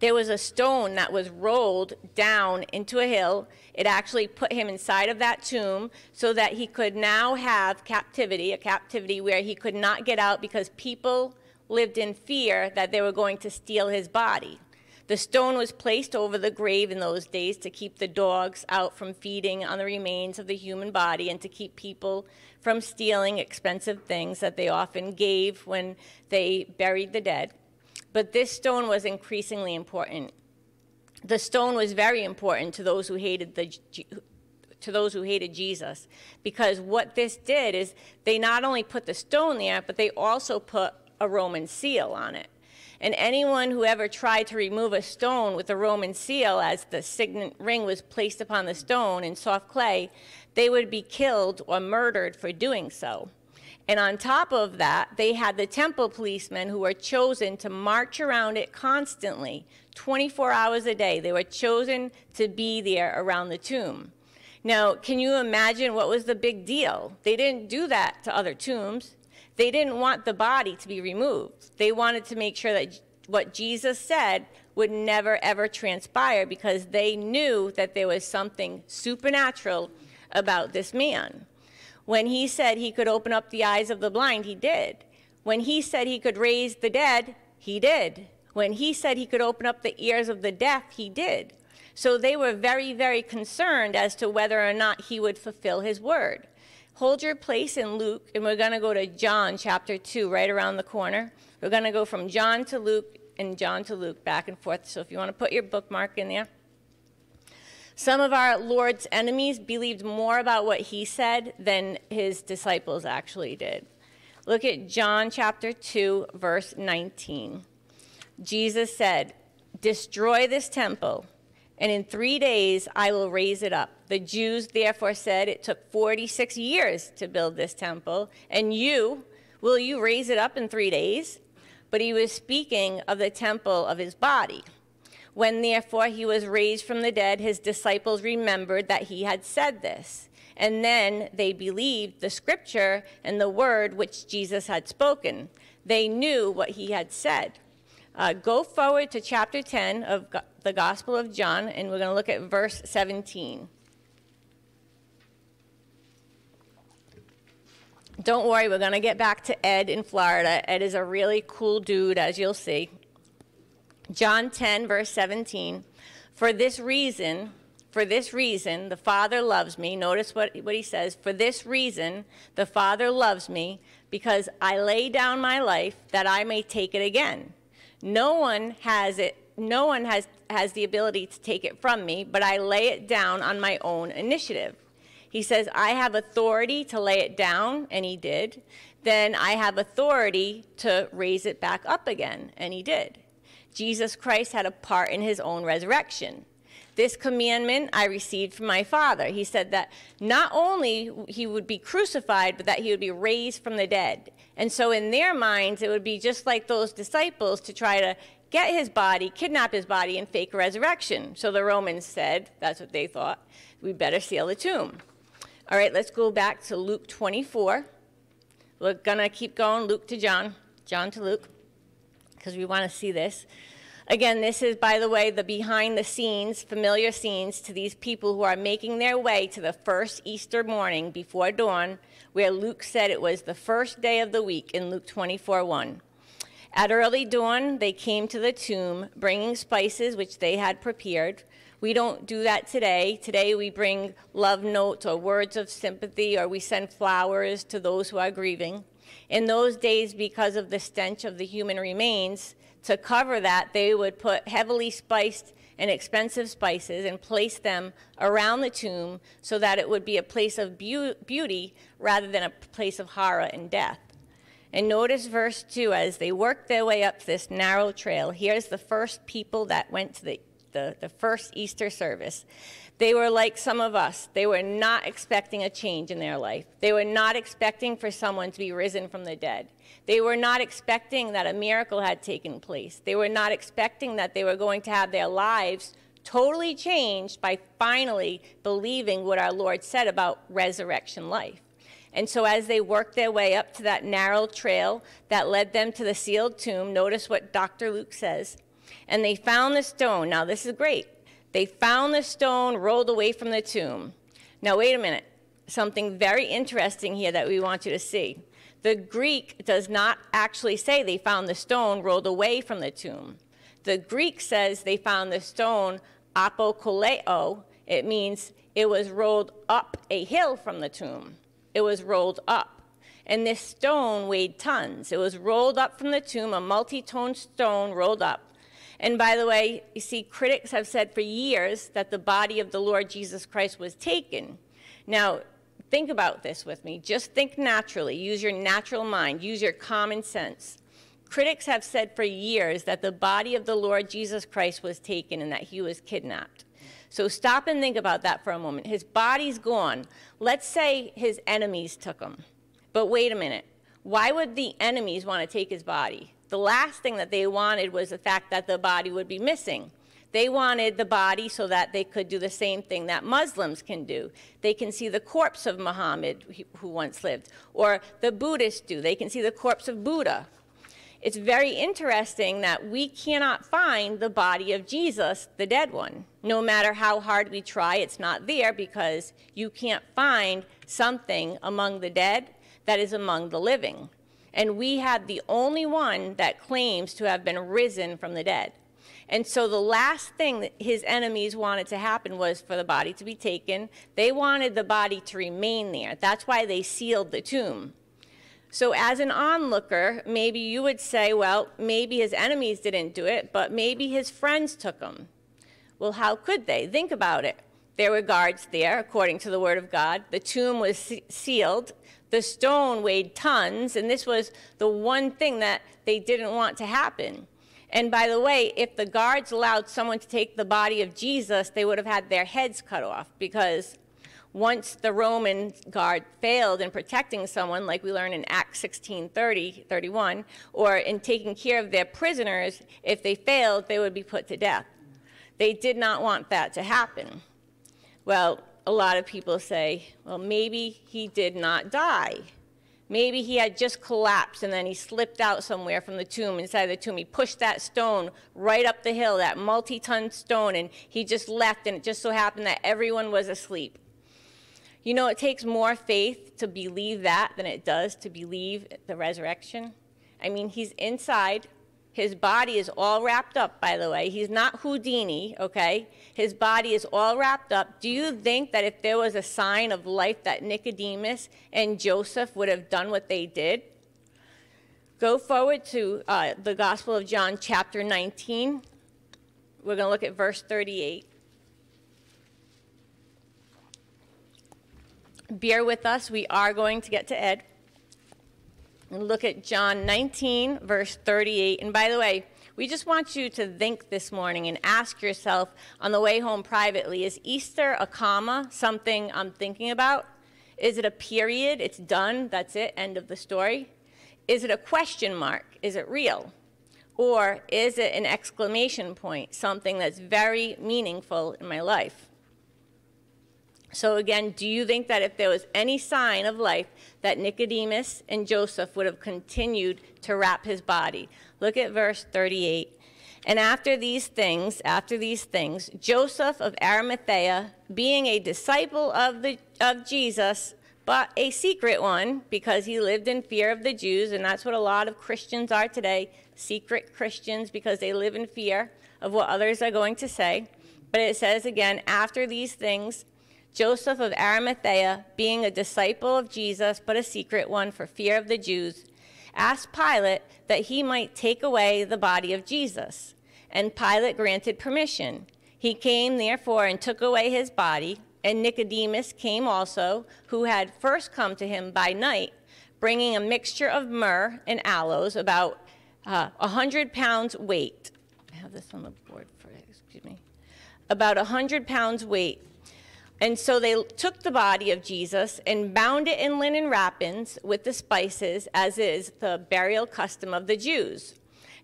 There was a stone that was rolled down into a hill. It actually put him inside of that tomb so that he could now have captivity, a captivity where he could not get out because people lived in fear that they were going to steal his body. The stone was placed over the grave in those days to keep the dogs out from feeding on the remains of the human body and to keep people from stealing expensive things that they often gave when they buried the dead. But this stone was increasingly important. The stone was very important to those who hated the to those who hated Jesus because what this did is they not only put the stone there, but they also put a Roman seal on it. And anyone who ever tried to remove a stone with a Roman seal as the signet ring was placed upon the stone in soft clay, they would be killed or murdered for doing so. And on top of that, they had the temple policemen who were chosen to march around it constantly, 24 hours a day. They were chosen to be there around the tomb. Now, can you imagine what was the big deal? They didn't do that to other tombs. They didn't want the body to be removed. They wanted to make sure that what Jesus said would never ever transpire because they knew that there was something supernatural about this man. When he said he could open up the eyes of the blind, he did. When he said he could raise the dead, he did. When he said he could open up the ears of the deaf, he did. So they were very, very concerned as to whether or not he would fulfill his word. Hold your place in Luke, and we're going to go to John chapter 2, right around the corner. We're going to go from John to Luke and John to Luke, back and forth. So if you want to put your bookmark in there. Some of our Lord's enemies believed more about what he said than his disciples actually did. Look at John chapter 2, verse 19. Jesus said, Destroy this temple, and in three days I will raise it up. The Jews therefore said, It took 46 years to build this temple, and you, will you raise it up in three days? But he was speaking of the temple of his body. When therefore he was raised from the dead, his disciples remembered that he had said this. And then they believed the scripture and the word which Jesus had spoken. They knew what he had said. Uh, go forward to chapter 10 of the Gospel of John, and we're going to look at verse 17. Don't worry, we're going to get back to Ed in Florida. Ed is a really cool dude, as you'll see. John 10, verse 17. For this reason, for this reason, the Father loves me. Notice what, what he says. For this reason, the Father loves me, because I lay down my life that I may take it again. No one has it, no one has, has the ability to take it from me, but I lay it down on my own initiative. He says, I have authority to lay it down, and he did. Then I have authority to raise it back up again, and he did. Jesus Christ had a part in his own resurrection. This commandment I received from my Father. He said that not only he would be crucified, but that he would be raised from the dead. And so, in their minds, it would be just like those disciples to try to get his body, kidnap his body, and fake a resurrection. So the Romans said, that's what they thought, we better seal the tomb. All right, let's go back to Luke 24. We're going to keep going, Luke to John, John to Luke, because we want to see this. Again, this is, by the way, the behind the scenes, familiar scenes to these people who are making their way to the first Easter morning before dawn, where Luke said it was the first day of the week in Luke 24 1. At early dawn, they came to the tomb, bringing spices which they had prepared. We don't do that today. Today, we bring love notes or words of sympathy, or we send flowers to those who are grieving. In those days, because of the stench of the human remains, to cover that, they would put heavily spiced and expensive spices and place them around the tomb so that it would be a place of beauty rather than a place of horror and death. And notice verse 2 as they worked their way up this narrow trail. Here's the first people that went to the, the, the first Easter service. They were like some of us. They were not expecting a change in their life. They were not expecting for someone to be risen from the dead. They were not expecting that a miracle had taken place. They were not expecting that they were going to have their lives totally changed by finally believing what our Lord said about resurrection life. And so, as they worked their way up to that narrow trail that led them to the sealed tomb, notice what Dr. Luke says. And they found the stone. Now, this is great. They found the stone rolled away from the tomb. Now, wait a minute. Something very interesting here that we want you to see. The Greek does not actually say they found the stone rolled away from the tomb. The Greek says they found the stone apokoleo. It means it was rolled up a hill from the tomb. It was rolled up. And this stone weighed tons. It was rolled up from the tomb, a multi toned stone rolled up. And by the way, you see, critics have said for years that the body of the Lord Jesus Christ was taken. Now, think about this with me. Just think naturally. Use your natural mind, use your common sense. Critics have said for years that the body of the Lord Jesus Christ was taken and that he was kidnapped. So stop and think about that for a moment. His body's gone. Let's say his enemies took him. But wait a minute. Why would the enemies want to take his body? The last thing that they wanted was the fact that the body would be missing. They wanted the body so that they could do the same thing that Muslims can do. They can see the corpse of Muhammad, who once lived, or the Buddhists do. They can see the corpse of Buddha. It's very interesting that we cannot find the body of Jesus, the dead one. No matter how hard we try, it's not there because you can't find something among the dead that is among the living and we have the only one that claims to have been risen from the dead. And so the last thing that his enemies wanted to happen was for the body to be taken. They wanted the body to remain there. That's why they sealed the tomb. So, as an onlooker, maybe you would say, well, maybe his enemies didn't do it, but maybe his friends took him. Well, how could they? Think about it. There were guards there, according to the word of God. The tomb was sealed. The stone weighed tons, and this was the one thing that they didn't want to happen. And by the way, if the guards allowed someone to take the body of Jesus, they would have had their heads cut off because once the Roman guard failed in protecting someone, like we learn in Acts 16 30, 31, or in taking care of their prisoners, if they failed, they would be put to death. They did not want that to happen. Well, a lot of people say, well, maybe he did not die. Maybe he had just collapsed and then he slipped out somewhere from the tomb, inside the tomb. He pushed that stone right up the hill, that multi ton stone, and he just left, and it just so happened that everyone was asleep. You know, it takes more faith to believe that than it does to believe the resurrection. I mean, he's inside his body is all wrapped up, by the way. He's not Houdini, okay? His body is all wrapped up. Do you think that if there was a sign of life that Nicodemus and Joseph would have done what they did? Go forward to uh, the Gospel of John, chapter 19. We're going to look at verse 38. Bear with us. We are going to get to Ed and look at John 19, verse 38. And by the way, we just want you to think this morning and ask yourself on the way home privately is Easter a comma, something I'm thinking about? Is it a period? It's done, that's it, end of the story? Is it a question mark? Is it real? Or is it an exclamation point, something that's very meaningful in my life? So, again, do you think that if there was any sign of life, that Nicodemus and Joseph would have continued to wrap his body? Look at verse 38. And after these things, after these things, Joseph of Arimathea, being a disciple of, the, of Jesus, but a secret one because he lived in fear of the Jews, and that's what a lot of Christians are today secret Christians because they live in fear of what others are going to say. But it says again, after these things, Joseph of Arimathea, being a disciple of Jesus, but a secret one for fear of the Jews, asked Pilate that he might take away the body of Jesus. And Pilate granted permission. He came, therefore, and took away his body. And Nicodemus came also, who had first come to him by night, bringing a mixture of myrrh and aloes, about uh, a uh, hundred pounds weight. I have this on the board for excuse me. About a hundred pounds weight and so they took the body of Jesus and bound it in linen wrappings with the spices, as is the burial custom of the Jews.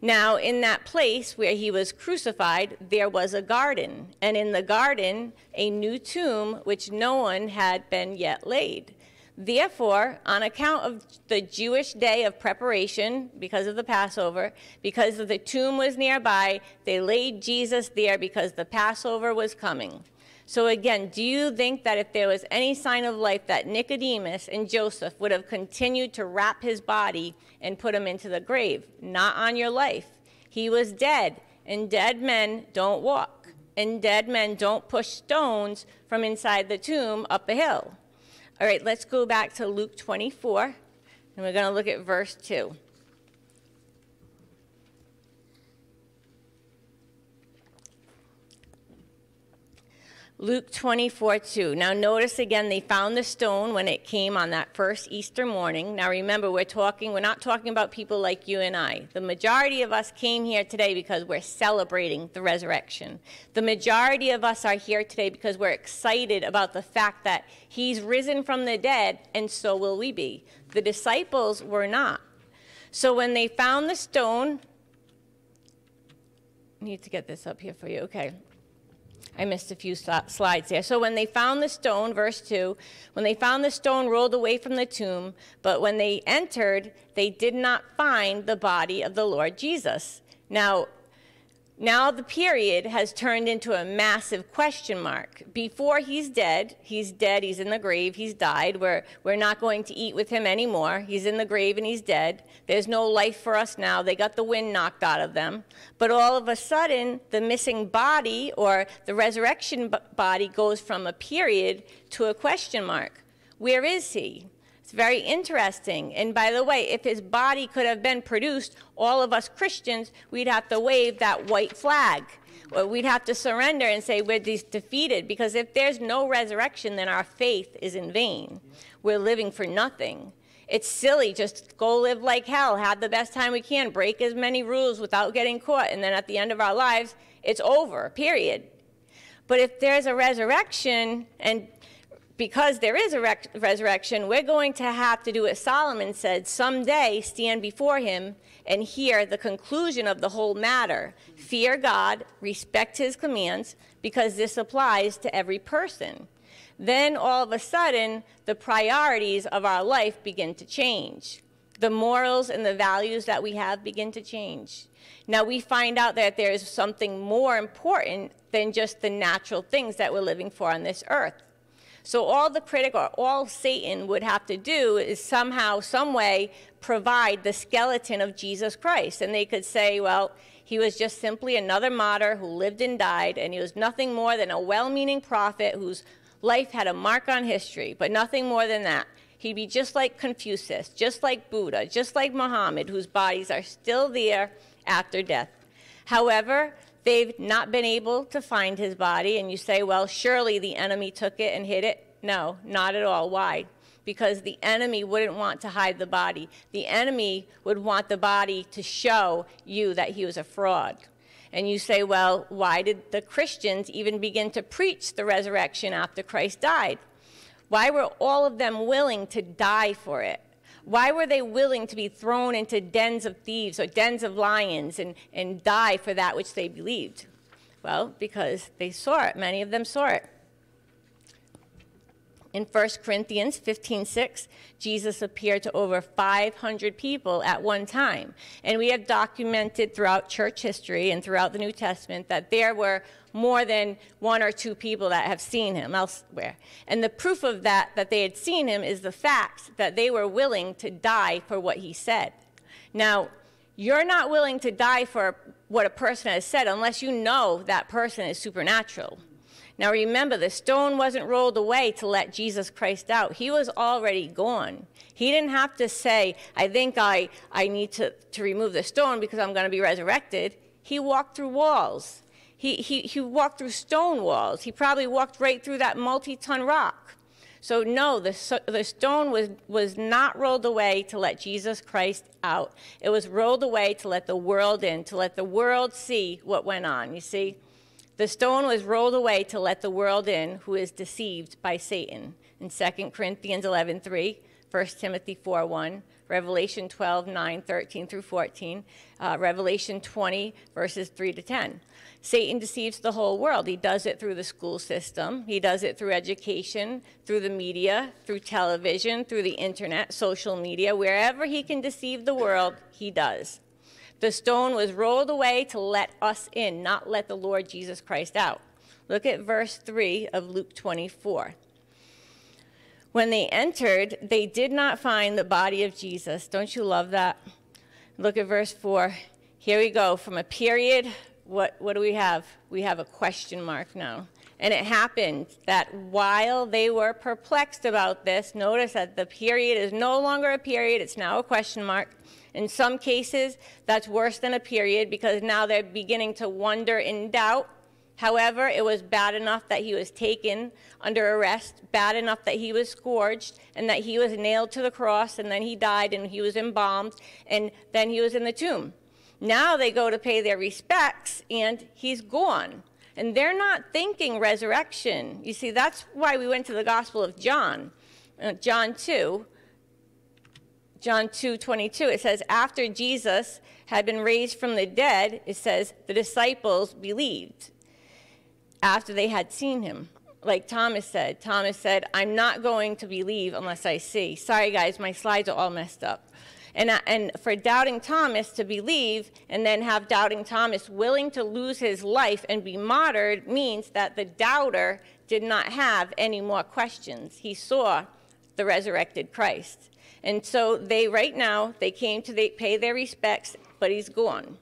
Now, in that place where he was crucified, there was a garden, and in the garden, a new tomb which no one had been yet laid. Therefore, on account of the Jewish day of preparation, because of the Passover, because the tomb was nearby, they laid Jesus there because the Passover was coming. So again, do you think that if there was any sign of life that Nicodemus and Joseph would have continued to wrap his body and put him into the grave? Not on your life. He was dead, and dead men don't walk, and dead men don't push stones from inside the tomb up a hill. All right, let's go back to Luke 24, and we're going to look at verse 2. Luke 24, 2. Now, notice again, they found the stone when it came on that first Easter morning. Now, remember, we're talking, we're not talking about people like you and I. The majority of us came here today because we're celebrating the resurrection. The majority of us are here today because we're excited about the fact that he's risen from the dead, and so will we be. The disciples were not. So, when they found the stone, I need to get this up here for you. Okay. I missed a few slides there. So when they found the stone, verse 2, when they found the stone rolled away from the tomb, but when they entered, they did not find the body of the Lord Jesus. Now, Now the period has turned into a massive question mark. Before he's dead, he's dead, he's in the grave, he's died. We're, we're not going to eat with him anymore. He's in the grave and he's dead. There's no life for us now. They got the wind knocked out of them. But all of a sudden, the missing body or the resurrection body goes from a period to a question mark. Where is he? It's very interesting. And by the way, if his body could have been produced, all of us Christians, we'd have to wave that white flag. We'd have to surrender and say we're defeated because if there's no resurrection, then our faith is in vain. We're living for nothing. It's silly. Just go live like hell, have the best time we can, break as many rules without getting caught, and then at the end of our lives, it's over, period. But if there's a resurrection and because there is a resurrection, we're going to have to do what Solomon said someday stand before him and hear the conclusion of the whole matter. Fear God, respect his commands, because this applies to every person. Then all of a sudden, the priorities of our life begin to change. The morals and the values that we have begin to change. Now we find out that there is something more important than just the natural things that we're living for on this earth. So all the critic or all Satan would have to do is somehow, some way, provide the skeleton of Jesus Christ. And they could say, well, he was just simply another martyr who lived and died, and he was nothing more than a well-meaning prophet whose life had a mark on history, but nothing more than that. He'd be just like Confucius, just like Buddha, just like Muhammad, whose bodies are still there after death. However, they've not been able to find his body, and you say, well, surely the enemy took it and hid it. No, not at all. Why? Because the enemy wouldn't want to hide the body. The enemy would want the body to show you that he was a fraud. And you say, well, why did the Christians even begin to preach the resurrection after Christ died? Why were all of them willing to die for it? Why were they willing to be thrown into dens of thieves or dens of lions and, and die for that which they believed? Well, because they saw it. Many of them saw it. In 1 Corinthians 15:6, Jesus appeared to over 500 people at one time. And we have documented throughout church history and throughout the New Testament that there were more than one or two people that have seen him elsewhere. And the proof of that, that they had seen him, is the fact that they were willing to die for what he said. Now, you're not willing to die for what a person has said unless you know that person is supernatural. Now remember, the stone wasn't rolled away to let Jesus Christ out. He was already gone. He didn't have to say, I think I, I need to, to remove the stone because I'm going to be resurrected. He walked through walls. He, he, he walked through stone walls. He probably walked right through that multi-ton rock. So no, the, the stone was, was not rolled away to let Jesus Christ out. It was rolled away to let the world in, to let the world see what went on, you see? The stone was rolled away to let the world in who is deceived by Satan. In 2 Corinthians 11, 3, 1 Timothy 4, 1, Revelation 12, 9, 13 through 14, uh, Revelation 20, verses 3 to 10. Satan deceives the whole world. He does it through the school system. He does it through education, through the media, through television, through the internet, social media. Wherever he can deceive the world, he does. The stone was rolled away to let us in, not let the Lord Jesus Christ out. Look at verse 3 of Luke 24. When they entered, they did not find the body of Jesus. Don't you love that? Look at verse 4. Here we go. From a period, what, what do we have? We have a question mark now. And it happened that while they were perplexed about this, notice that the period is no longer a period, it's now a question mark. In some cases, that's worse than a period because now they're beginning to wonder and doubt. However, it was bad enough that he was taken under arrest, bad enough that he was scourged, and that he was nailed to the cross, and then he died, and he was embalmed, and then he was in the tomb. Now they go to pay their respects, and he's gone. And they're not thinking resurrection. You see, that's why we went to the Gospel of John, uh, John 2, John 2 22, it says, After Jesus had been raised from the dead, it says, the disciples believed after they had seen him. Like Thomas said, Thomas said, I'm not going to believe unless I see. Sorry, guys, my slides are all messed up. And, uh, and for doubting Thomas to believe and then have doubting Thomas willing to lose his life and be martyred means that the doubter did not have any more questions. He saw the resurrected Christ. And so they, right now, they came to pay their respects, but he's gone.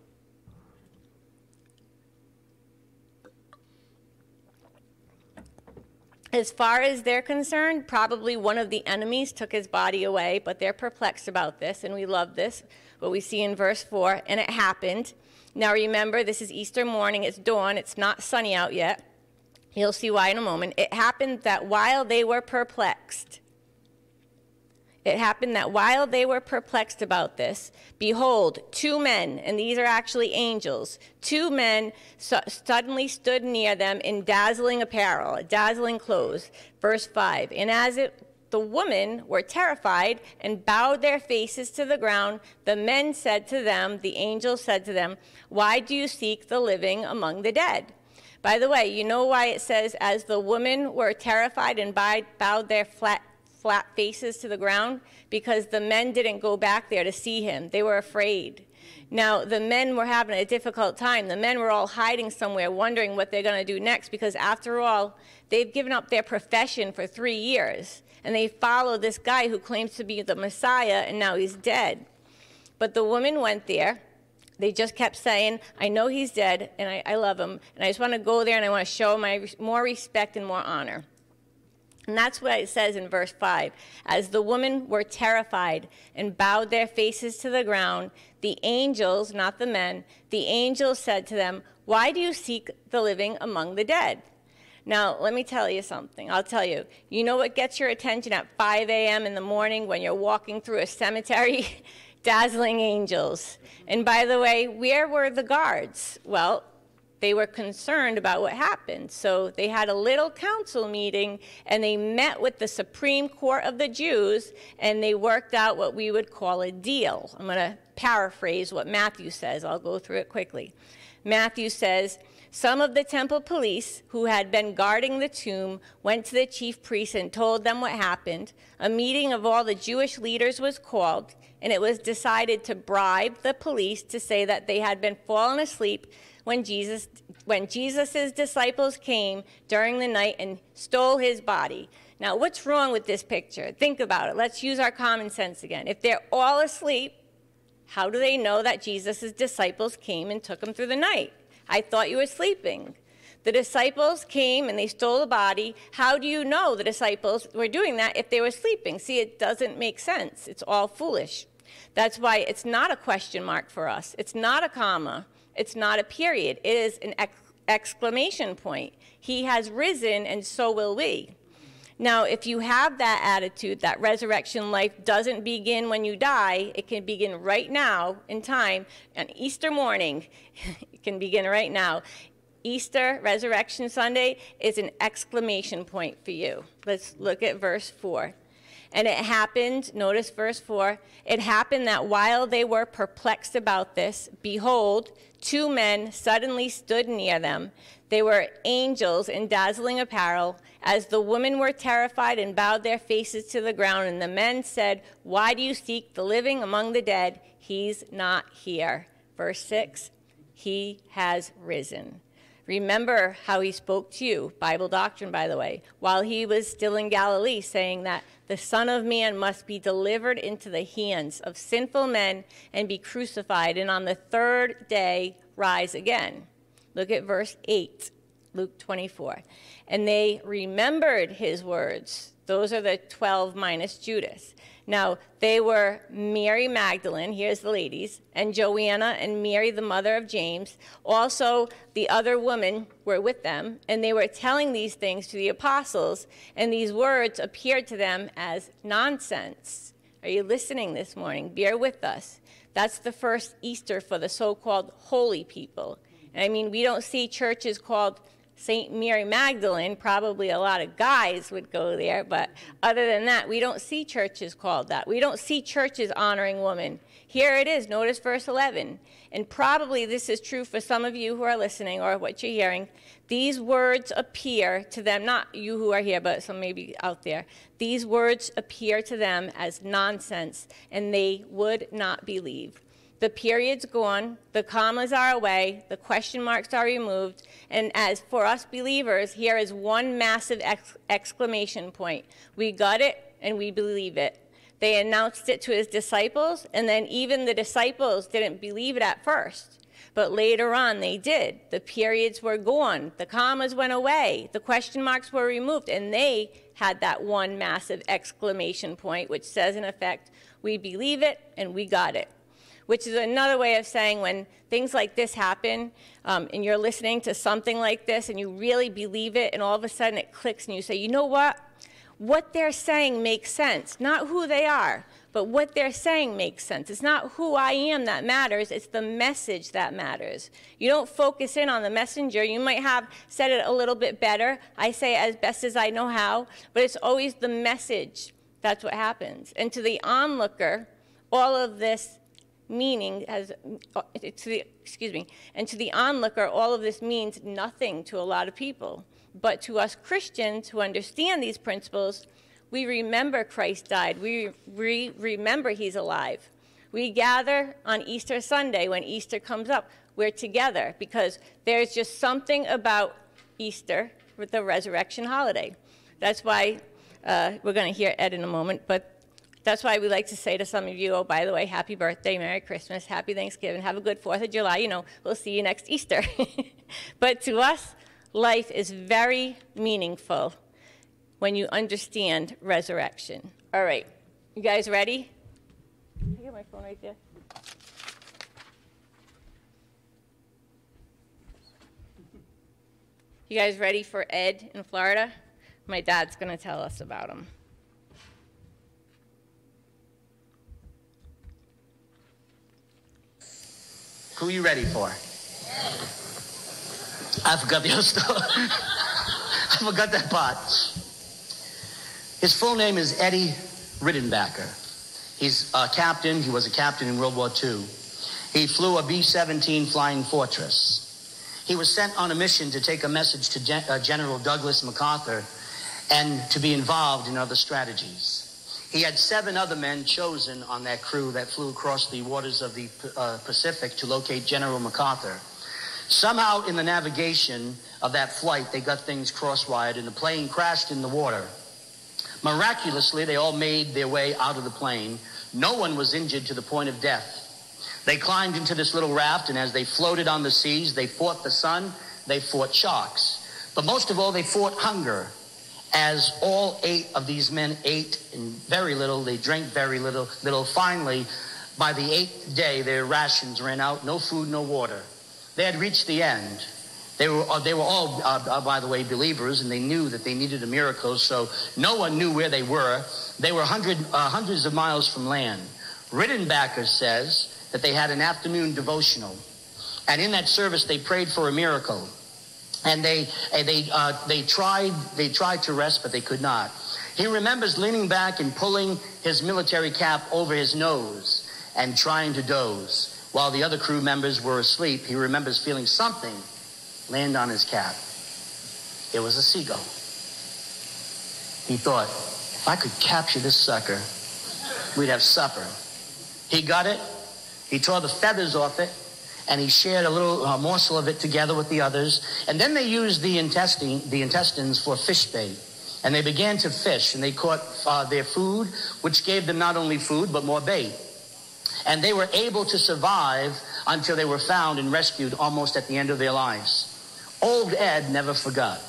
As far as they're concerned, probably one of the enemies took his body away, but they're perplexed about this, and we love this, what we see in verse 4, and it happened. Now remember, this is Easter morning, it's dawn, it's not sunny out yet. You'll see why in a moment. It happened that while they were perplexed, it happened that while they were perplexed about this, behold, two men, and these are actually angels, two men suddenly stood near them in dazzling apparel, dazzling clothes. Verse 5 And as it the women were terrified and bowed their faces to the ground. The men said to them, the angels said to them, Why do you seek the living among the dead? By the way, you know why it says, As the women were terrified and bowed their flat flat faces to the ground because the men didn't go back there to see him. They were afraid. Now, the men were having a difficult time. The men were all hiding somewhere, wondering what they're going to do next because, after all, they've given up their profession for three years and they follow this guy who claims to be the Messiah and now he's dead. But the woman went there. They just kept saying, I know he's dead and I, I love him and I just want to go there and I want to show my more respect and more honor. And that's what it says in verse 5. As the women were terrified and bowed their faces to the ground, the angels, not the men, the angels said to them, Why do you seek the living among the dead? Now, let me tell you something. I'll tell you. You know what gets your attention at 5 a.m. in the morning when you're walking through a cemetery? [laughs] Dazzling angels. And by the way, where were the guards? Well, they were concerned about what happened. So they had a little council meeting and they met with the Supreme Court of the Jews and they worked out what we would call a deal. I'm going to paraphrase what Matthew says. I'll go through it quickly. Matthew says, some of the temple police who had been guarding the tomb went to the chief priests and told them what happened. A meeting of all the Jewish leaders was called, and it was decided to bribe the police to say that they had been fallen asleep when Jesus when Jesus's disciples came during the night and stole his body. Now, what's wrong with this picture? Think about it. Let's use our common sense again. If they're all asleep, how do they know that Jesus' disciples came and took him through the night? I thought you were sleeping. The disciples came and they stole the body. How do you know the disciples were doing that if they were sleeping? See, it doesn't make sense. It's all foolish. That's why it's not a question mark for us. It's not a comma. It's not a period, it is an ex exclamation point. He has risen, and so will we. Now, if you have that attitude that resurrection life doesn't begin when you die, it can begin right now in time. On Easter morning, [laughs] it can begin right now. Easter, Resurrection Sunday, is an exclamation point for you. Let's look at verse 4. And it happened, notice verse 4 it happened that while they were perplexed about this, behold, two men suddenly stood near them. They were angels in dazzling apparel. As the women were terrified and bowed their faces to the ground, and the men said, Why do you seek the living among the dead? He's not here. Verse 6 He has risen. Remember how he spoke to you, Bible doctrine, by the way, while he was still in Galilee, saying that the Son of Man must be delivered into the hands of sinful men and be crucified, and on the third day rise again. Look at verse 8, Luke 24. And they remembered his words. Those are the 12 minus Judas. Now, they were Mary Magdalene, here's the ladies, and Joanna and Mary, the mother of James. Also, the other women were with them, and they were telling these things to the apostles, and these words appeared to them as nonsense. Are you listening this morning? Bear with us. That's the first Easter for the so called holy people. And I mean, we don't see churches called St. Mary Magdalene, probably a lot of guys would go there, but other than that, we don't see churches called that. We don't see churches honoring women. Here it is, notice verse 11. And probably this is true for some of you who are listening or what you're hearing. These words appear to them, not you who are here, but some maybe out there. These words appear to them as nonsense, and they would not believe. The period's gone, the commas are away, the question marks are removed, and as for us believers, here is one massive ex- exclamation point. We got it and we believe it. They announced it to his disciples, and then even the disciples didn't believe it at first. But later on, they did. The periods were gone, the commas went away, the question marks were removed, and they had that one massive exclamation point, which says, in effect, we believe it and we got it which is another way of saying when things like this happen um, and you're listening to something like this and you really believe it and all of a sudden it clicks and you say, you know what? What they're saying makes sense. Not who they are, but what they're saying makes sense. It's not who I am that matters, it's the message that matters. You don't focus in on the messenger. You might have said it a little bit better. I say as best as I know how, but it's always the message. That's what happens. And to the onlooker, all of this meaning as uh, to the excuse me and to the onlooker all of this means nothing to a lot of people. But to us christians who understand these principles we remember christ died. We re- remember he's alive. We gather on easter sunday when easter comes up. We're together because there's just something about easter with the resurrection holiday. That's why uh, we're going to hear ed in a moment but that's why we like to say to some of you, oh, by the way, happy birthday, Merry Christmas, happy Thanksgiving, have a good 4th of July. You know, we'll see you next Easter. [laughs] but to us, life is very meaningful when you understand resurrection. All right, you guys ready? I got my phone right there. You guys ready for Ed in Florida? My dad's going to tell us about him. Who are you ready for? I forgot the other story. [laughs] I forgot that part. His full name is Eddie Rickenbacker. He's a captain. He was a captain in World War II. He flew a B-17 Flying Fortress. He was sent on a mission to take a message to Gen- uh, General Douglas MacArthur and to be involved in other strategies. He had seven other men chosen on that crew that flew across the waters of the uh, Pacific to locate General MacArthur. Somehow in the navigation of that flight, they got things crosswired and the plane crashed in the water. Miraculously, they all made their way out of the plane. No one was injured to the point of death. They climbed into this little raft, and as they floated on the seas, they fought the sun, they fought sharks. But most of all, they fought hunger as all eight of these men ate very little, they drank very little, little. Finally, by the eighth day, their rations ran out, no food, no water. They had reached the end. They were, uh, they were all, uh, uh, by the way, believers, and they knew that they needed a miracle, so no one knew where they were. They were hundred, uh, hundreds of miles from land. Rickenbacker says that they had an afternoon devotional, and in that service, they prayed for a miracle and they and they uh, they tried they tried to rest, but they could not. He remembers leaning back and pulling his military cap over his nose and trying to doze while the other crew members were asleep. He remembers feeling something land on his cap. It was a seagull. He thought, if I could capture this sucker, we'd have supper. He got it. He tore the feathers off it and he shared a little uh, morsel of it together with the others. And then they used the, intestine, the intestines for fish bait. And they began to fish, and they caught uh, their food, which gave them not only food, but more bait. And they were able to survive until they were found and rescued almost at the end of their lives. Old Ed never forgot.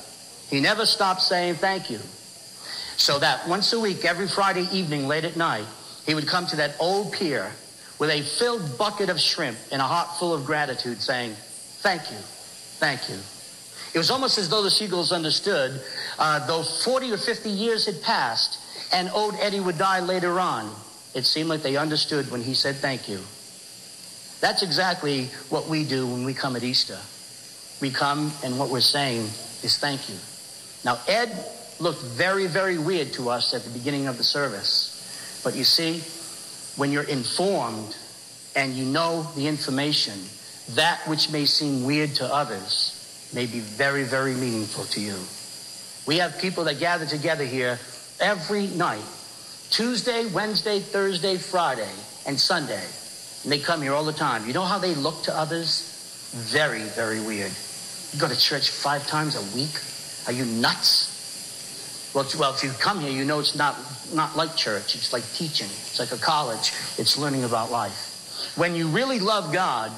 He never stopped saying thank you. So that once a week, every Friday evening, late at night, he would come to that old pier with a filled bucket of shrimp and a heart full of gratitude, saying, Thank you, thank you. It was almost as though the seagulls understood, uh, though 40 or 50 years had passed and old Eddie would die later on, it seemed like they understood when he said thank you. That's exactly what we do when we come at Easter. We come and what we're saying is thank you. Now, Ed looked very, very weird to us at the beginning of the service. But you see, when you're informed and you know the information, that which may seem weird to others may be very, very meaningful to you. We have people that gather together here every night Tuesday, Wednesday, Thursday, Friday, and Sunday. And they come here all the time. You know how they look to others? Very, very weird. You go to church five times a week? Are you nuts? Well, well, if you come here, you know it's not, not like church. It's like teaching. It's like a college. It's learning about life. When you really love God,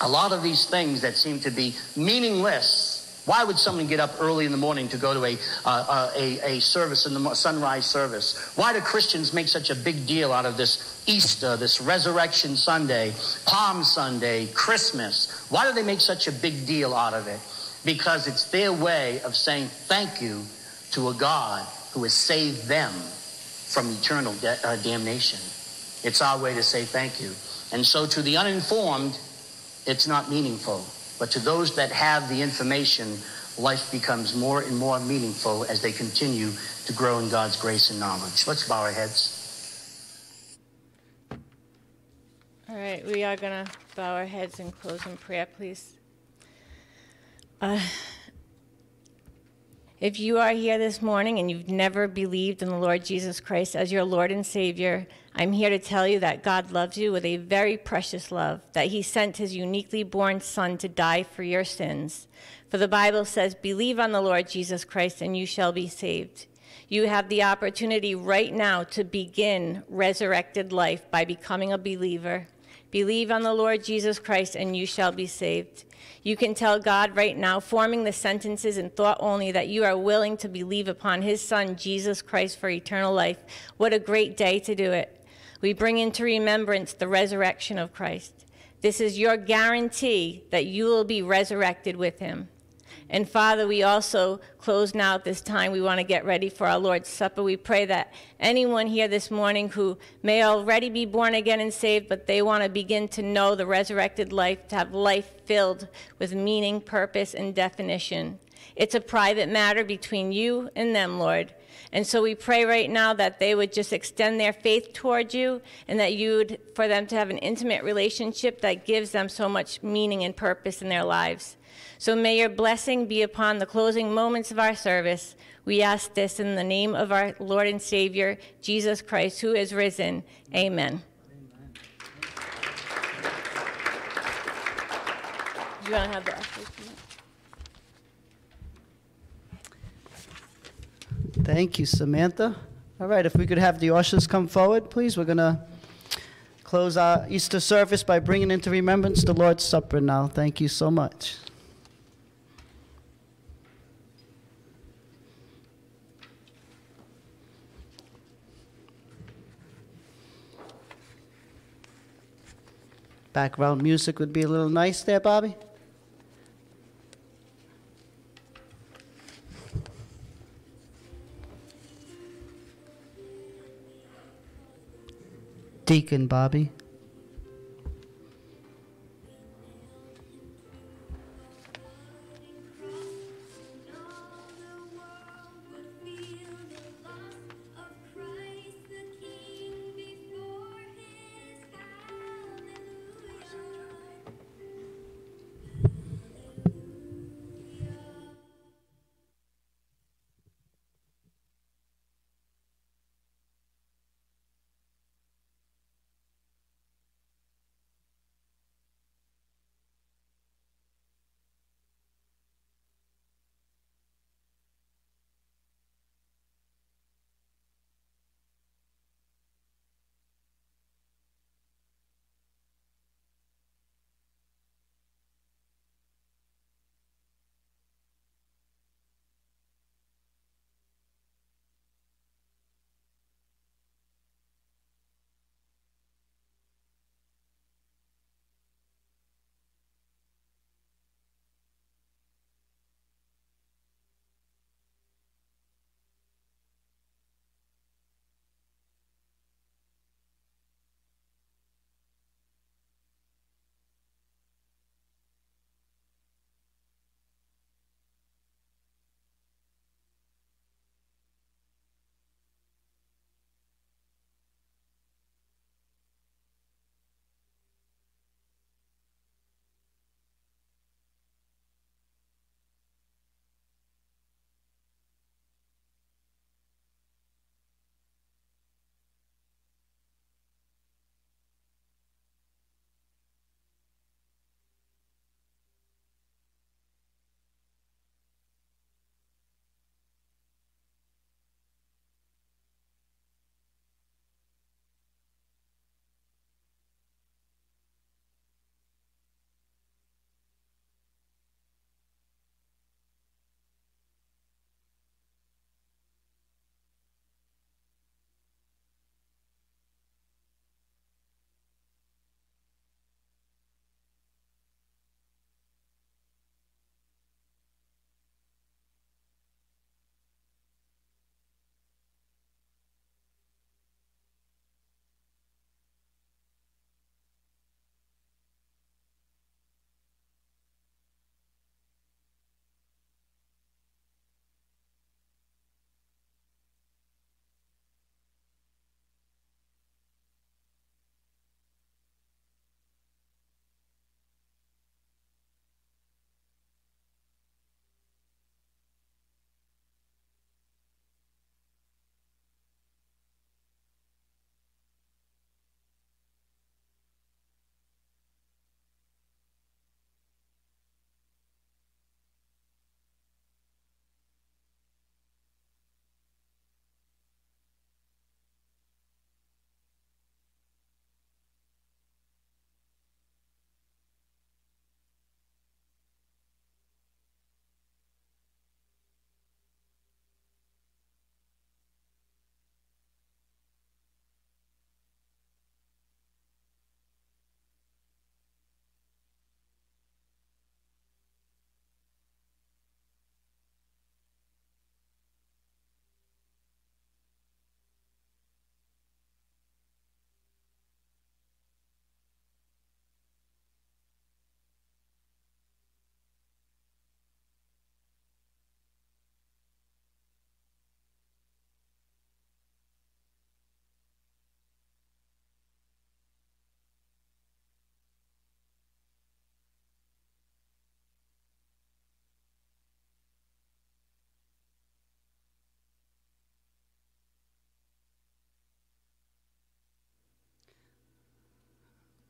a lot of these things that seem to be meaningless why would someone get up early in the morning to go to a, uh, a, a service in the sunrise service? Why do Christians make such a big deal out of this Easter, this Resurrection Sunday, Palm Sunday, Christmas? Why do they make such a big deal out of it? Because it's their way of saying thank you to a God who has saved them from eternal de- uh, damnation. It's our way to say thank you. And so to the uninformed, it's not meaningful. But to those that have the information, life becomes more and more meaningful as they continue to grow in God's grace and knowledge. Let's bow our heads. All right, we are going to bow our heads and close in prayer, please. Uh, if you are here this morning and you've never believed in the Lord Jesus Christ as your Lord and Savior, I'm here to tell you that God loves you with a very precious love, that He sent His uniquely born Son to die for your sins. For the Bible says, Believe on the Lord Jesus Christ and you shall be saved. You have the opportunity right now to begin resurrected life by becoming a believer. Believe on the Lord Jesus Christ and you shall be saved. You can tell God right now, forming the sentences in thought only, that you are willing to believe upon his Son, Jesus Christ, for eternal life. What a great day to do it. We bring into remembrance the resurrection of Christ. This is your guarantee that you will be resurrected with him. And Father, we also close now at this time. We want to get ready for our Lord's Supper. We pray that anyone here this morning who may already be born again and saved, but they want to begin to know the resurrected life, to have life filled with meaning, purpose, and definition. It's a private matter between you and them, Lord. And so we pray right now that they would just extend their faith toward you and that you would, for them to have an intimate relationship that gives them so much meaning and purpose in their lives. So may your blessing be upon the closing moments of our service. We ask this in the name of our Lord and Savior, Jesus Christ, who is risen. Amen. You want to have the Thank you, Samantha. All right, if we could have the ushers come forward, please. We're going to close our Easter service by bringing into remembrance the Lord's Supper now. Thank you so much. Background music would be a little nice there, Bobby. Deacon Bobby.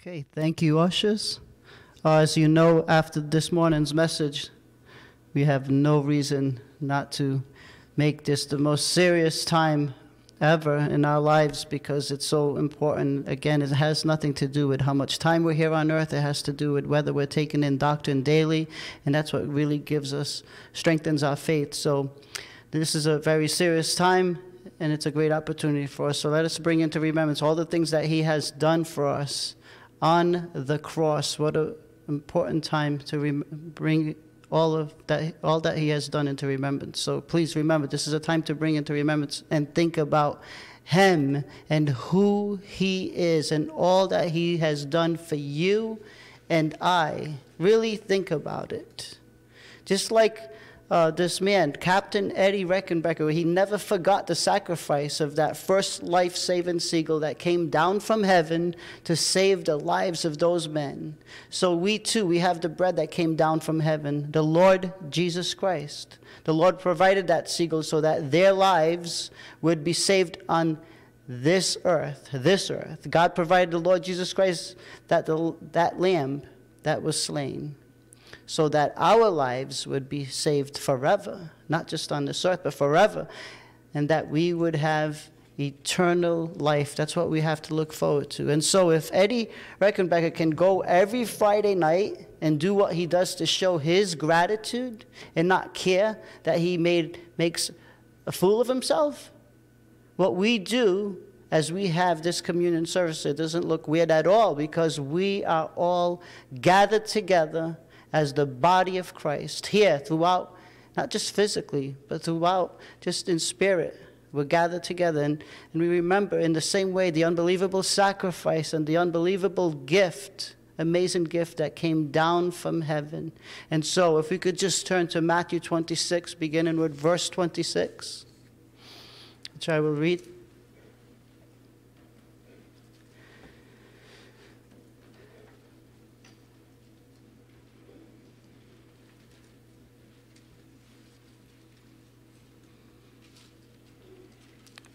Okay, thank you, ushers. Uh, as you know, after this morning's message, we have no reason not to make this the most serious time ever in our lives because it's so important. Again, it has nothing to do with how much time we're here on earth. It has to do with whether we're taking in doctrine daily, and that's what really gives us, strengthens our faith. So, this is a very serious time, and it's a great opportunity for us. So, let us bring into remembrance all the things that He has done for us on the cross. What an important time to bring all of that all that he has done into remembrance so please remember this is a time to bring into remembrance and think about him and who he is and all that he has done for you and I really think about it just like uh, this man, Captain Eddie Rickenbacker, he never forgot the sacrifice of that first life saving seagull that came down from heaven to save the lives of those men. So we too, we have the bread that came down from heaven, the Lord Jesus Christ. The Lord provided that seagull so that their lives would be saved on this earth, this earth. God provided the Lord Jesus Christ, that, the, that lamb that was slain so that our lives would be saved forever, not just on this earth, but forever, and that we would have eternal life. That's what we have to look forward to. And so, if Eddie Rickenbacker can go every Friday night and do what he does to show his gratitude and not care that he made, makes a fool of himself, what we do as we have this communion service, it doesn't look weird at all because we are all gathered together as the body of Christ here throughout, not just physically, but throughout, just in spirit. We're gathered together and, and we remember in the same way the unbelievable sacrifice and the unbelievable gift, amazing gift that came down from heaven. And so, if we could just turn to Matthew 26, beginning with verse 26, which I will read.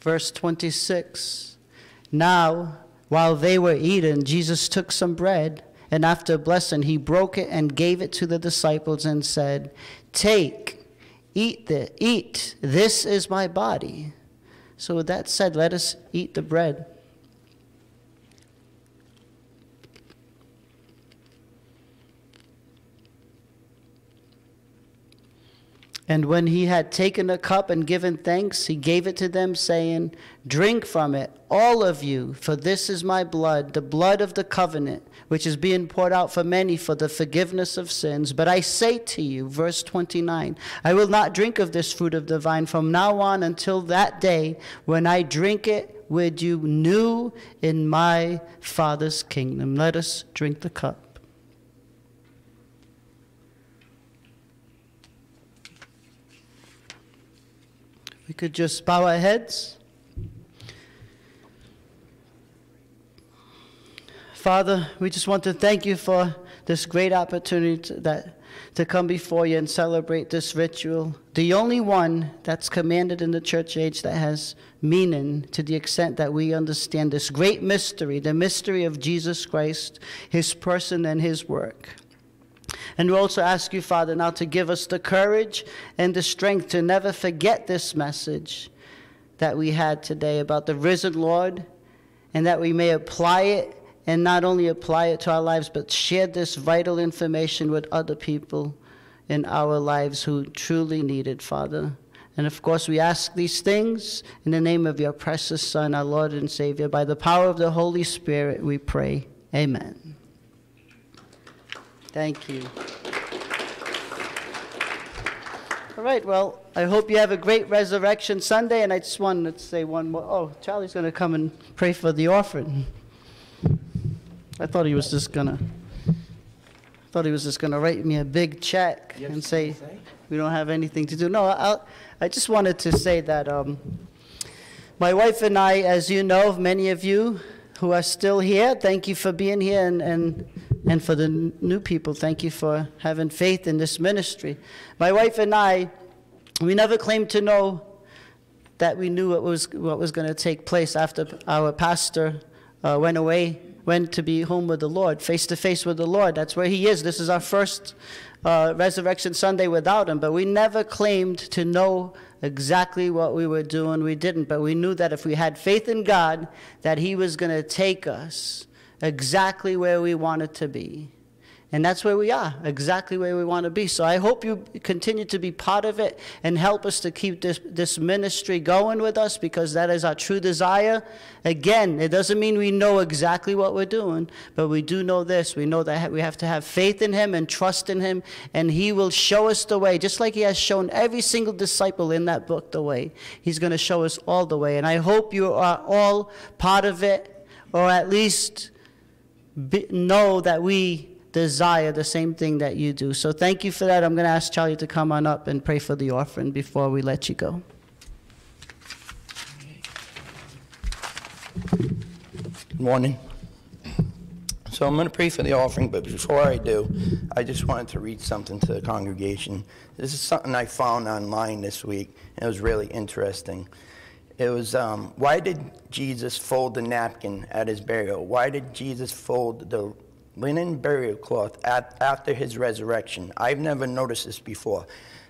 Verse 26 Now, while they were eating, Jesus took some bread, and after blessing, he broke it and gave it to the disciples and said, Take, eat, the, eat, this is my body. So, with that said, let us eat the bread. And when he had taken a cup and given thanks, he gave it to them, saying, Drink from it, all of you, for this is my blood, the blood of the covenant, which is being poured out for many for the forgiveness of sins. But I say to you, verse 29, I will not drink of this fruit of the vine from now on until that day when I drink it with you new in my Father's kingdom. Let us drink the cup. We could just bow our heads. Father, we just want to thank you for this great opportunity to, that, to come before you and celebrate this ritual. The only one that's commanded in the church age that has meaning to the extent that we understand this great mystery, the mystery of Jesus Christ, his person and his work. And we also ask you, Father, now to give us the courage and the strength to never forget this message that we had today about the risen Lord, and that we may apply it and not only apply it to our lives, but share this vital information with other people in our lives who truly need it, Father. And of course, we ask these things in the name of your precious Son, our Lord and Savior. By the power of the Holy Spirit, we pray. Amen. Thank you. All right, well, I hope you have a great Resurrection Sunday, and I just wanted to say one more. Oh, Charlie's going to come and pray for the orphan. I thought he was just going to. I thought he was just going to write me a big check and say, say, we don't have anything to do. No, I, I just wanted to say that um, my wife and I, as you know, many of you who are still here, thank you for being here and, and and for the new people, thank you for having faith in this ministry. My wife and I, we never claimed to know that we knew what was, what was going to take place after our pastor uh, went away went to be home with the Lord, face to face with the Lord. That's where He is. This is our first uh, Resurrection Sunday without Him, but we never claimed to know exactly what we were doing. We didn't, but we knew that if we had faith in God, that He was going to take us exactly where we wanted to be. And that's where we are, exactly where we want to be. So I hope you continue to be part of it and help us to keep this, this ministry going with us because that is our true desire. Again, it doesn't mean we know exactly what we're doing, but we do know this. We know that we have to have faith in Him and trust in Him, and He will show us the way, just like He has shown every single disciple in that book the way. He's going to show us all the way. And I hope you are all part of it, or at least be, know that we desire the same thing that you do. So thank you for that. I'm going to ask Charlie to come on up and pray for the offering before we let you go. Good morning. So I'm going to pray for the offering, but before I do, I just wanted to read something to the congregation. This is something I found online this week, and it was really interesting. It was, um, why did Jesus fold the napkin at his burial? Why did Jesus fold the linen burial cloth at, after his resurrection. I've never noticed this before.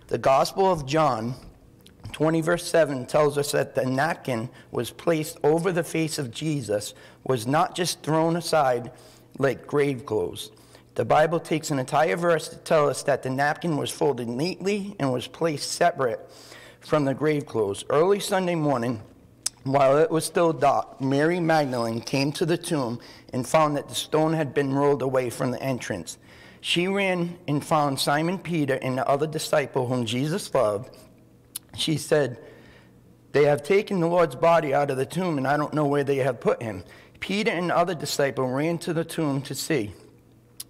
The Gospel of John 20, verse 7 tells us that the napkin was placed over the face of Jesus, was not just thrown aside like grave clothes. The Bible takes an entire verse to tell us that the napkin was folded neatly and was placed separate from the grave clothes. Early Sunday morning, while it was still dark, Mary Magdalene came to the tomb and found that the stone had been rolled away from the entrance. She ran and found Simon Peter and the other disciple whom Jesus loved. She said, They have taken the Lord's body out of the tomb, and I don't know where they have put him. Peter and the other disciple ran to the tomb to see.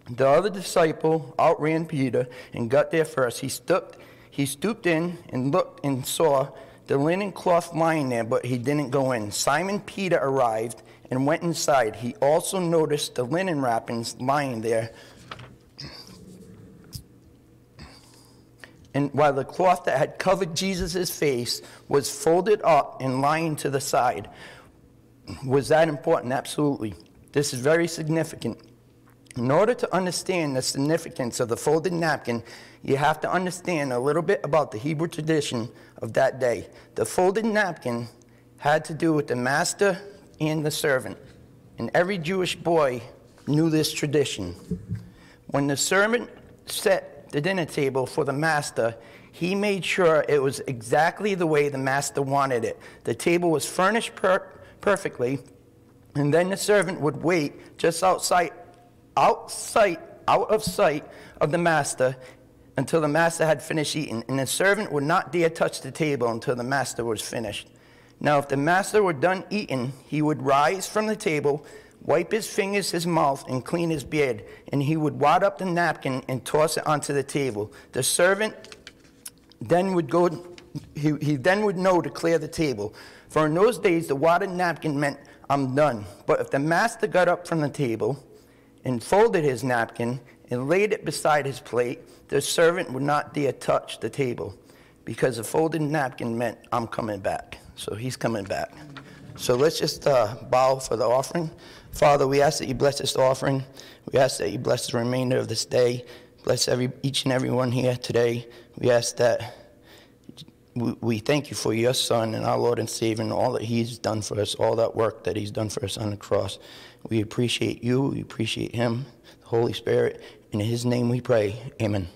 The other disciple outran Peter and got there first. He stooped, he stooped in and looked and saw the linen cloth lying there, but he didn't go in. Simon Peter arrived and went inside. He also noticed the linen wrappings lying there. And while the cloth that had covered Jesus' face was folded up and lying to the side. Was that important? Absolutely. This is very significant. In order to understand the significance of the folded napkin, you have to understand a little bit about the Hebrew tradition of that day. The folded napkin had to do with the master and the servant. And every Jewish boy knew this tradition. When the servant set the dinner table for the master, he made sure it was exactly the way the master wanted it. The table was furnished per perfectly, and then the servant would wait just outside, outside, out of sight of the master until the master had finished eating, and the servant would not dare touch the table until the master was finished. Now, if the master were done eating, he would rise from the table, wipe his fingers, his mouth, and clean his beard, and he would wad up the napkin and toss it onto the table. The servant then would go, he, he then would know to clear the table. For in those days, the wadded napkin meant, I'm done. But if the master got up from the table and folded his napkin and laid it beside his plate, the servant would not dare touch the table because a folded napkin meant, I'm coming back. So he's coming back. So let's just uh, bow for the offering. Father, we ask that you bless this offering. We ask that you bless the remainder of this day. Bless every, each and every one here today. We ask that we, we thank you for your Son and our Lord and Savior and all that he's done for us, all that work that he's done for us on the cross. We appreciate you. We appreciate him, the Holy Spirit. In his name we pray. Amen.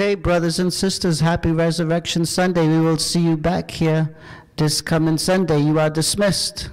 Okay, brothers and sisters, happy Resurrection Sunday. We will see you back here this coming Sunday. You are dismissed.